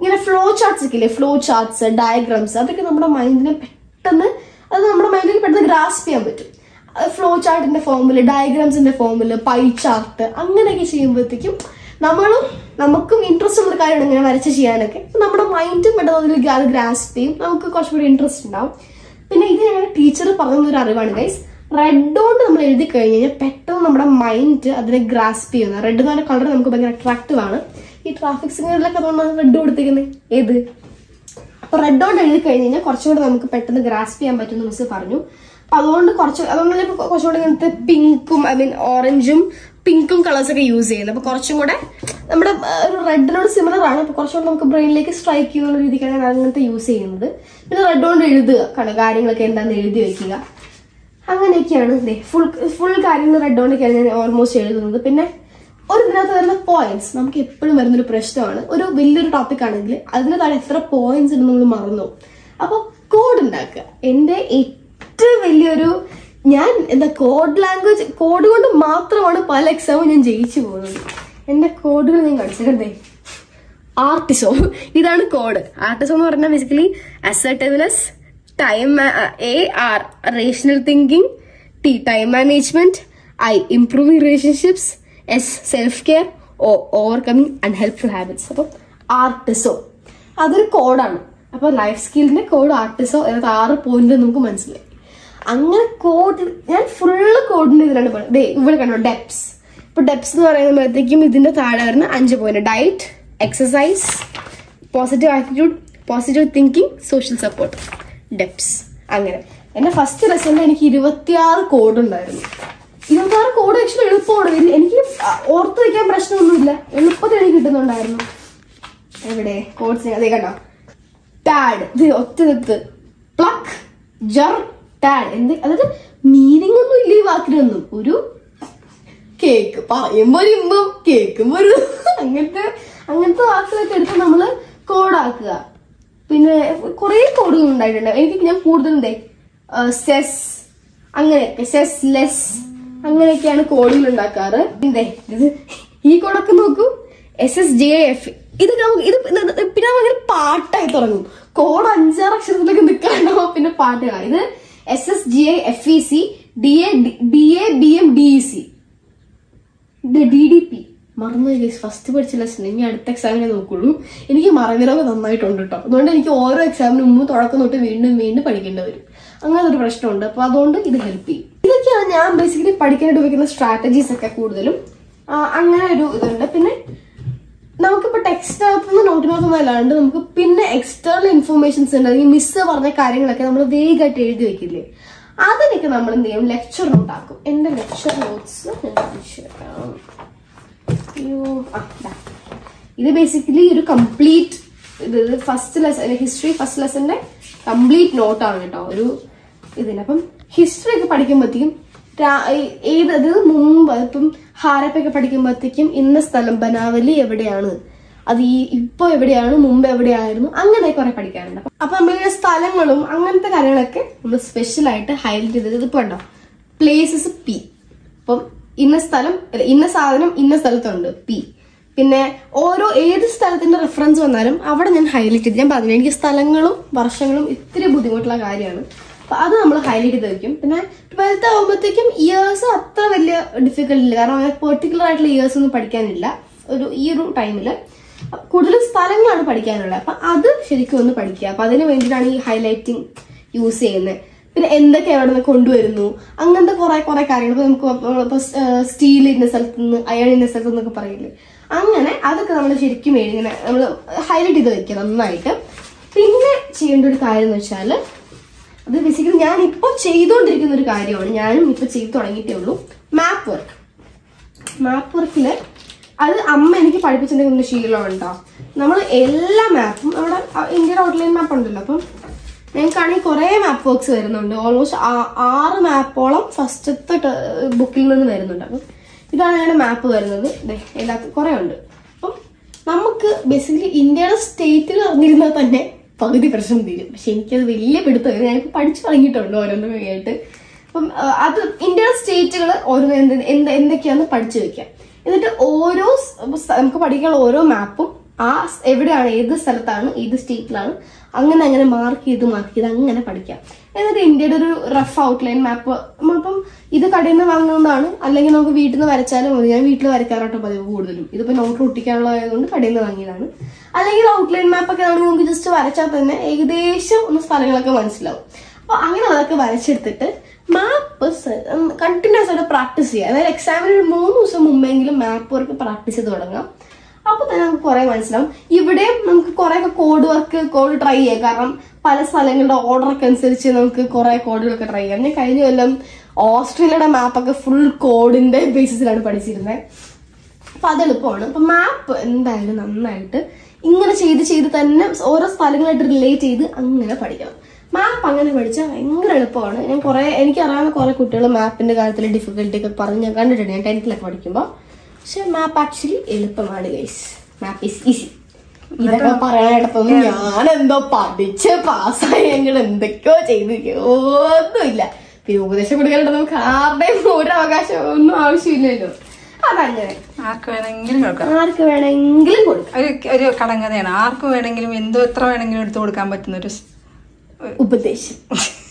ഇങ്ങനെ ഫ്ലോ ചാർട്ട്സ് ഒക്കെ ഇല്ലേ? ഫ്ലോ ചാർട്ട്സ് ഡയഗ്രാംസ് അതൊക്കെ നമ്മുടെ മൈൻഡിനെ പെട്ടെന്ന് അത് നമ്മുടെ മൈൻഡിൽ പെട്ടെന്ന് ഗ്രാസ്പ് ചെയ്യാൻ പറ്റും. ഫ്ലോ ചാർട്ടിന്റെ ഫോമിൽ ഡയഗ്രാംസിന്റെ ഫോമിൽ പൈ ചാർട്ട് അങ്ങനെയൊക്കെ ചെയ്യുമ്പോഴത്തേക്കും നമ്മളും നമുക്കും ഇൻട്രസ്റ്റ് ഉള്ള കാര്യമാണ് ഇങ്ങനെ വരച്ച് ചെയ്യാനൊക്കെ. നമ്മുടെ മൈൻഡും പെട്ടെന്ന് അത് ഗ്രാസ്പ് ചെയ്യും. നമുക്ക് കുറച്ചുകൂടി ഇൻട്രസ്റ്റ് ഉണ്ടാവും. പിന്നെ ഇത് ഞങ്ങളുടെ ടീച്ചർ പറഞ്ഞ ഒരു അറിവാണ് ഗൈസ് റെഡ് കൊണ്ട് നമ്മൾ എഴുതി കഴിഞ്ഞ് കഴിഞ്ഞാൽ പെട്ടെന്ന് നമ്മുടെ മൈൻഡ് അതിനെ ഗ്രാസ്പ് ചെയ്യുന്ന. റെഡ് എന്ന് പറഞ്ഞ കളർ നമുക്ക് ഭയങ്കര അട്രാക്റ്റീവ് ആണ്. ഈ ട്രാഫിക് സിഗ്നലിലൊക്കെ അതുകൊണ്ടാണ് റെഡ് കൊടുത്തിരിക്കുന്നത് ഏത്? അപ്പോൾ റെഡ് കൊണ്ട് എഴുതി കഴിഞ്ഞ് കഴിഞ്ഞാൽ കുറച്ചുകൂടെ നമുക്ക് പെട്ടെന്ന് ഗ്രാസ്പ് ചെയ്യാൻ പറ്റുമെന്ന് മിസ് പറഞ്ഞു. അതുകൊണ്ട് കുറച്ച് അതുകൊണ്ട് ഞാൻ ഇപ്പൊ കുറച്ചുകൂടെ ഇങ്ങനത്തെ പിങ്കും ഐ മീൻ ഓറഞ്ചും പിങ്കും കളേഴ്സ് ഒക്കെ യൂസ് ചെയ്യുന്നത്. അപ്പൊ കുറച്ചും കൂടെ നമ്മുടെ ഒരു റെഡിനോട് സിമിലർ ആണ്. അപ്പൊ കുറച്ചുകൂടെ നമുക്ക് ബ്രെയിനിലേക്ക് സ്ട്രൈക്ക് ചെയ്യുന്ന രീതിക്കാണ് ഞാൻ അങ്ങനത്തെ യൂസ് ചെയ്യുന്നത്. പിന്നെ റെഡ് കൊണ്ട് എഴുതുക കാരണം കാര്യങ്ങളൊക്കെ എന്താണെന്ന് എഴുതി വെക്കുക. അങ്ങനെയൊക്കെയാണ് ഫുൾ ഫുൾ കാര്യങ്ങൾ റെഡ് കൊണ്ടൊക്കെയാണ് ഞാൻ ഓൾമോസ്റ്റ് എഴുതുന്നത്. പിന്നെ ഒരു ഇതിനകത്ത് വരുന്ന പോയിന്റ്സ് നമുക്ക് എപ്പോഴും വരുന്നൊരു പ്രശ്നമാണ്. ഒരു വലിയൊരു ടോപ്പിക് ആണെങ്കിൽ അതിന് താഴെ എത്ര പോയിന്റ്സ് ഉണ്ട് നമ്മൾ മറന്നു അപ്പോൾ കോഡ് ഉണ്ടാക്കുക. എന്റെ ഏറ്റവും വലിയൊരു ഞാൻ എന്താ കോഡ് ലാംഗ്വേജ് കോഡ് കൊണ്ട് മാത്രമാണ് പല എക്സാമും ഞാൻ ജയിച്ചു പോകുന്നത്. എന്റെ കോഡുകൾ ഞാൻ കാണിച്ചിട്ടുണ്ടേ ആർട്ടിസോ ഇതാണ് കോഡ് ആർട്ടിസോ എന്ന് പറഞ്ഞാൽ basically assertiveness time A R rational thinking T time management I improving relationships S self care O overcoming unhelpful habits അപ്പം ആർട്ടിസോ അതൊരു കോഡാണ് അപ്പൊ ലൈഫ് സ്കില്ലിന്റെ കോഡ് ആർട്ടിസോ അതിനകത്ത് ആറ് പോയിന്റ് നമുക്ക് മനസ്സിലായി. അങ്ങനെ കോഡ് ഞാൻ ഫുള്ള് കോഡിന്റെ ഇതിലാണ് പറയുന്നത് ഇവിടെ കണ്ടോ ഡെപ്സ് ഇപ്പൊ ഡെപ്സ് എന്ന് പറയുമ്പോഴത്തേക്കും ഇതിന്റെ താഴെ വരുന്ന അഞ്ച് point diet exercise positive attitude positive thinking social support debts അങ്ങനെ. എന്റെ ഫസ്റ്റ് ലെസണിൽ എനിക്ക് ഇരുപത്തിയാറ് കോഡ് ഉണ്ടായിരുന്നു. ഇരുപത്തിയാറ് കോഡ് ആക്ച്വലി എളുപ്പമാണ്. എനിക്ക് ഓർത്ത് വയ്ക്കാൻ പ്രശ്നമൊന്നുമില്ല. എളുപ്പത്തിൽ എനിക്ക് കിട്ടുന്നുണ്ടായിരുന്നു. എവിടെ? കോഡ്സ് അതേ കണ്ടോ. പാഡ് ഇത് ഒറ്റ പ്ലക്ക് ജർ ടാഡ് എന്ത്? അതായത് മീനിങ് ഒന്നും ഇല്ല ഈ വാക്കിനൊന്നും. ഒരു കേക്ക് പറയുമ്പോ ഇമ്പം കേൾക്കുമ്പോ ഒരു അങ്ങനത്തെ അങ്ങനത്തെ വാക്കുകളൊക്കെ എടുത്ത് നമ്മൾ കോഡാക്കുക പിന്നെ കുറെ കോഡുകൾ ഉണ്ടായിട്ടുണ്ട്. എനിക്ക് ഞാൻ കൂടുതലുണ്ടേ. സെസ് അങ്ങനെയൊക്കെ. സെസ് ലെസ് അങ്ങനെയൊക്കെയാണ് കോഡുകൾ ഉണ്ടാക്കാറ്. ഈ കോഡൊക്കെ നോക്കൂ. എസ് എസ് ജെ എഫ് ഇത് ഇത് പിന്നെ ഭയങ്കര പാട്ടായി തുടങ്ങും. കോഡ് അഞ്ചാറ് അക്ഷരത്തിലൊക്കെ നിൽക്കാണ്ടാവും. പിന്നെ പാട്ടുകളാണ് ഇത് S S G I F E C D A D A B M D E C D D P മറന്നു ഫസ്റ്റ് പഠിച്ച ലെസൺ ഇനി അടുത്ത എക്സാമിനെ നോക്കുള്ളൂ. എനിക്ക് മറവിറവ് നന്നായിട്ടുണ്ട് കേട്ടോ അതുകൊണ്ട് എനിക്ക് ഓരോ എക്സാമിന് മുമ്പ് തുടക്കം തൊട്ട് വീണ്ടും വീണ്ടും പഠിക്കേണ്ടി വരും അങ്ങനെ ഒരു പ്രശ്നമുണ്ട്. അപ്പൊ അതുകൊണ്ട് ഇത് ഹെൽപ്പ് ചെയ്യും. ഇതൊക്കെയാണ് ഞാൻ ബേസിക്കലി പഠിക്കാനായിട്ട് ഉപയോഗിക്കുന്ന സ്ട്രാറ്റജീസ് ഒക്കെ കൂടുതലും. അങ്ങനെ ഒരു ഇതുണ്ട്. പിന്നെ നമുക്കിപ്പോ ടെക്സ്റ്റിനകത്ത് നിന്ന് നോട്ട് നോക്കുന്ന അല്ലാണ്ട് നമുക്ക് പിന്നെ എക്സ്റ്റേണൽ ഇൻഫർമേഷൻസ് ഉണ്ട്. അല്ലെങ്കിൽ മിസ്സ് പറഞ്ഞ കാര്യങ്ങളൊക്കെ നമ്മൾ വേഗമായിട്ട് എഴുതി വെക്കില്ലേ? അതിനൊക്കെ നമ്മൾ എന്ത് ചെയ്യും ലെക്ചർ നോട്ടാക്കും എന്റെ ലെക്ചർ നോട്ട്സ്. ഇത് ബേസിക്കലി ഒരു കംപ്ലീറ്റ് ഇത് ഫസ്റ്റ് ലെസൺ ഹിസ്റ്ററി ഫസ്റ്റ് ലെസന്റെ കംപ്ലീറ്റ് നോട്ടാണ് കേട്ടോ. ഒരു ഇതിന് അപ്പം ഹിസ്റ്ററി ഒക്കെ പഠിക്കുമ്പോഴത്തേക്കും രാ- ഏ- ഏത് അത് മുമ്പ് ഇപ്പം ഹാരപ്പൊക്കെ പഠിക്കുമ്പോഴത്തേക്കും ഇന്ന സ്ഥലം ബനാവലി എവിടെയാണ്? അത് ഈ ഇപ്പൊ എവിടെയാണ്? മുമ്പ് എവിടെയായിരുന്നു? അങ്ങനെ കുറെ പഠിക്കാറുണ്ട് അപ്പൊ- നമ്മളിങ്ങനെ സ്ഥലങ്ങളും അങ്ങനത്തെ കാര്യങ്ങളൊക്കെ നമ്മൾ സ്പെഷ്യൽ ആയിട്ട് ഹൈലൈറ്റ് ചെയ്തത് ഇപ്പൊ ഉണ്ടോ പ്ലേസസ് പി അപ്പം ഇന്ന സ്ഥലം ഇന്ന സാധനം ഇന്ന സ്ഥലത്തുണ്ട്. പി പിന്നെ ഓരോ ഏത് സ്ഥലത്തിന്റെ റെഫറൻസ് വന്നാലും അവിടെ ഞാൻ ഹൈലൈറ്റ് ചെയ്ത് ഞാൻ പറഞ്ഞു എനിക്ക് സ്ഥലങ്ങളും വർഷങ്ങളും ഇത്തിരി ബുദ്ധിമുട്ടുള്ള കാര്യമാണ്. അപ്പൊ അത് നമ്മൾ ഹൈലൈറ്റ് ചെയ്ത് വെക്കും. പിന്നെ ട്വൽത്ത് ആകുമ്പോഴത്തേക്കും ഇയേഴ്സ് അത്ര വലിയ ഡിഫിക്കൽട്ട് ഇല്ല. കാരണം പെർട്ടിക്കുലർ ആയിട്ടുള്ള ഇയേഴ്സ് ഒന്നും പഠിക്കാനില്ല. ഒരു ഈ ഒരു ടൈമിൽ കൂടുതലും സ്ഥലങ്ങളാണ് പഠിക്കാനുള്ളത്. അപ്പൊ അത് ശരിക്കും ഒന്ന് പഠിക്കുക. അപ്പൊ അതിന് വേണ്ടിയിട്ടാണ് ഈ ഹൈലൈറ്റിംഗ് യൂസ് ചെയ്യുന്നത്. പിന്നെ എന്തൊക്കെ അവിടെ നിന്ന് കൊണ്ടുവരുന്നു? അങ്ങനത്തെ കുറെ കുറെ കാര്യങ്ങൾ. ഇപ്പൊ നമുക്ക് സ്റ്റീൽ ഇന്ന സ്ഥലത്ത് നിന്ന് അയൺ ഇന്ന സ്ഥലത്ത് നിന്നൊക്കെ പറയില്ലേ? അങ്ങനെ അതൊക്കെ നമ്മൾ ശരിക്കും ഇങ്ങനെ നമ്മൾ ഹൈലൈറ്റ് ചെയ്ത് വെക്കുക നന്നായിട്ട്. പിന്നെ ചെയ്യേണ്ട ഒരു കാര്യം എന്ന് വെച്ചാൽ അത് ബേസിക്കലി ഞാൻ ഇപ്പോൾ ചെയ്തുകൊണ്ടിരിക്കുന്ന ഒരു കാര്യമാണ്. ഞാനും ഇപ്പൊ ചെയ്തു തുടങ്ങിയിട്ടേ ഉള്ളൂ. മാപ്പ് വർക്ക് മാപ്പ് വർക്കിൽ അത് അമ്മ എനിക്ക് പഠിപ്പിച്ചിട്ടുണ്ടെങ്കിൽ ശീലമുണ്ടോ നമ്മൾ എല്ലാ മാപ്പും നമ്മുടെ ഇന്ത്യയുടെ ഔട്ട്ലൈൻ മാപ്പ് ഉണ്ടല്ലോ. അപ്പം ഞങ്ങൾക്കാണെങ്കിൽ കുറേ മാപ്പ് വർക്ക്സ് വരുന്നുണ്ട്. ഓൾമോസ്റ്റ് ആറ് മാപ്പോളം ഫസ്റ്റത്തെ ബുക്കിൽ നിന്ന് വരുന്നുണ്ട്. അപ്പം ഇതാണ് ഞങ്ങളുടെ മാപ്പ് വരുന്നത്. ഇതിനകത്ത് കുറേ ഉണ്ട്. അപ്പം നമുക്ക് ബേസിക്കലി ഇന്ത്യയുടെ സ്റ്റേറ്റിൽ അറിഞ്ഞിരുന്നാൽ തന്നെ പകുതി പ്രശ്നം തീരും. പക്ഷെ എനിക്കത് വലിയ പിടുത്തം. ഞാനിപ്പോൾ പഠിച്ചു തുടങ്ങിയിട്ടുണ്ട് ഓരോന്നും ആയിട്ട് അപ്പം അത് ഇന്ത്യ സ്റ്റേറ്റുകൾ ഓരോ എന്ത് എന്ത് എന്തൊക്കെയാന്ന് പഠിച്ചു വെക്കാം. എന്നിട്ട് ഓരോ നമുക്ക് പഠിക്കാനുള്ള ഓരോ മാപ്പും ആ എവിടെയാണ് ഏത് സ്ഥലത്താണ് ഏത് സ്റ്റേറ്റിലാണ് അങ്ങനെ അങ്ങനെ മാർക്ക് ചെയ്ത് മാർക്ക് ചെയ്ത് അങ്ങനെ പഠിക്കാം. എന്നിട്ട് ഇന്ത്യയുടെ ഒരു റഫ് ഔട്ട്ലൈൻ മാപ്പ് നമ്മളിപ്പം ഇത് കടയിൽ നിന്ന് വാങ്ങുന്നതാണ് അല്ലെങ്കിൽ നമുക്ക് വീട്ടിൽ നിന്ന് വരച്ചാലും മതി. ഞാൻ വീട്ടിൽ വരയ്ക്കാറാട്ടോ പതിവ് കൂടുതലും. ഇതിപ്പോ നോട്ട് ഒട്ടിക്കാനുള്ളതായതുകൊണ്ട് കടയിൽ നിന്ന് വാങ്ങിയതാണ്. അല്ലെങ്കിൽ ഔട്ട്ലൈൻ മാപ്പ് ഒക്കെ ആണെങ്കിൽ നമുക്ക് ജസ്റ്റ് വരച്ചാൽ തന്നെ ഏകദേശം ഒന്ന് സ്ഥലങ്ങളൊക്കെ മനസ്സിലാവും. അപ്പോൾ അങ്ങനെ അതൊക്കെ വരച്ചെടുത്തിട്ട് മാപ്പ് കണ്ടിന്യൂസ് ആയിട്ട് പ്രാക്ടീസ് ചെയ്യുക അതായത് എക്സാമിന് ഒരു മൂന്ന് ദിവസം മുമ്പെങ്കിലും മാപ്പ് വർക്ക് പ്രാക്ടീസ് ചെയ്ത് തുടങ്ങാം. അപ്പൊ തന്നെ നമുക്ക് കുറെ മനസ്സിലാവും. ഇവിടെ നമുക്ക് കുറെ ഒക്കെ കോഡ് വർക്ക് കോഡ് ട്രൈ ചെയ്യാം. കാരണം പല സ്ഥലങ്ങളുടെ ഓർഡർ ഒക്കെ അനുസരിച്ച് നമുക്ക് കുറെ കോഡുകളൊക്കെ ട്രൈ ചെയ്യാം. ഞാൻ കഴിഞ്ഞ കൊല്ലം ഓസ്ട്രേലിയയുടെ മാപ്പൊക്കെ ഫുൾ കോഡിന്റെ ബേസിസിലാണ് പഠിച്ചിരുന്നത് അപ്പൊ അത് എളുപ്പമാണ്. അപ്പൊ മാപ്പ് എന്തായാലും നന്നായിട്ട് ഇങ്ങനെ ചെയ്ത് ചെയ്ത് തന്നെ ഓരോ സ്ഥലങ്ങളായിട്ട് റിലേറ്റ് ചെയ്ത് അങ്ങനെ പഠിക്കണം. മാപ്പ് അങ്ങനെ പഠിച്ചാൽ ഭയങ്കര എളുപ്പമാണ്. ഞാൻ കുറെ എനിക്കറിയാവുന്ന കുറെ കുട്ടികൾ മാപ്പിന്റെ കാര്യത്തിൽ ഡിഫിക്കൽട്ടി ഒക്കെ പറഞ്ഞ് ഞാൻ കണ്ടിട്ടുണ്ട്. ഞാൻ ടെൻത്തിലൊക്കെ പഠിക്കുമ്പോൾ പക്ഷെ മാപ്പ് ആക്ച്വലി എളുപ്പമാണ് ഗൈസ് മാപ്പ് ഈസ് ഈസി ഇതൊക്കെ പറയാനായിട്ടപ്പം ഞാൻ എന്തോ പഠിച്ച് പാസ്സായി ഞങ്ങൾ എന്തൊക്കെയോ ചെയ്തു ഒന്നുമില്ല പിന്നെ ഉപദേശം കൊടുക്കാനുണ്ട് നമുക്ക് ആരുടെയും ഒരു അവകാശം ഒന്നും ആവശ്യമില്ലല്ലോ. അതങ്ങനെ. ആർക്ക് വേണമെങ്കിലും ആർക്ക് വേണമെങ്കിലും കൊടുക്കാം. ഒരു ഒരു കടങ്കഥയാണ്. ആർക്ക് വേണമെങ്കിലും എന്തോ എത്ര വേണമെങ്കിലും എടുത്തു കൊടുക്കാൻ പറ്റുന്ന ഒരു ഉപദേശം.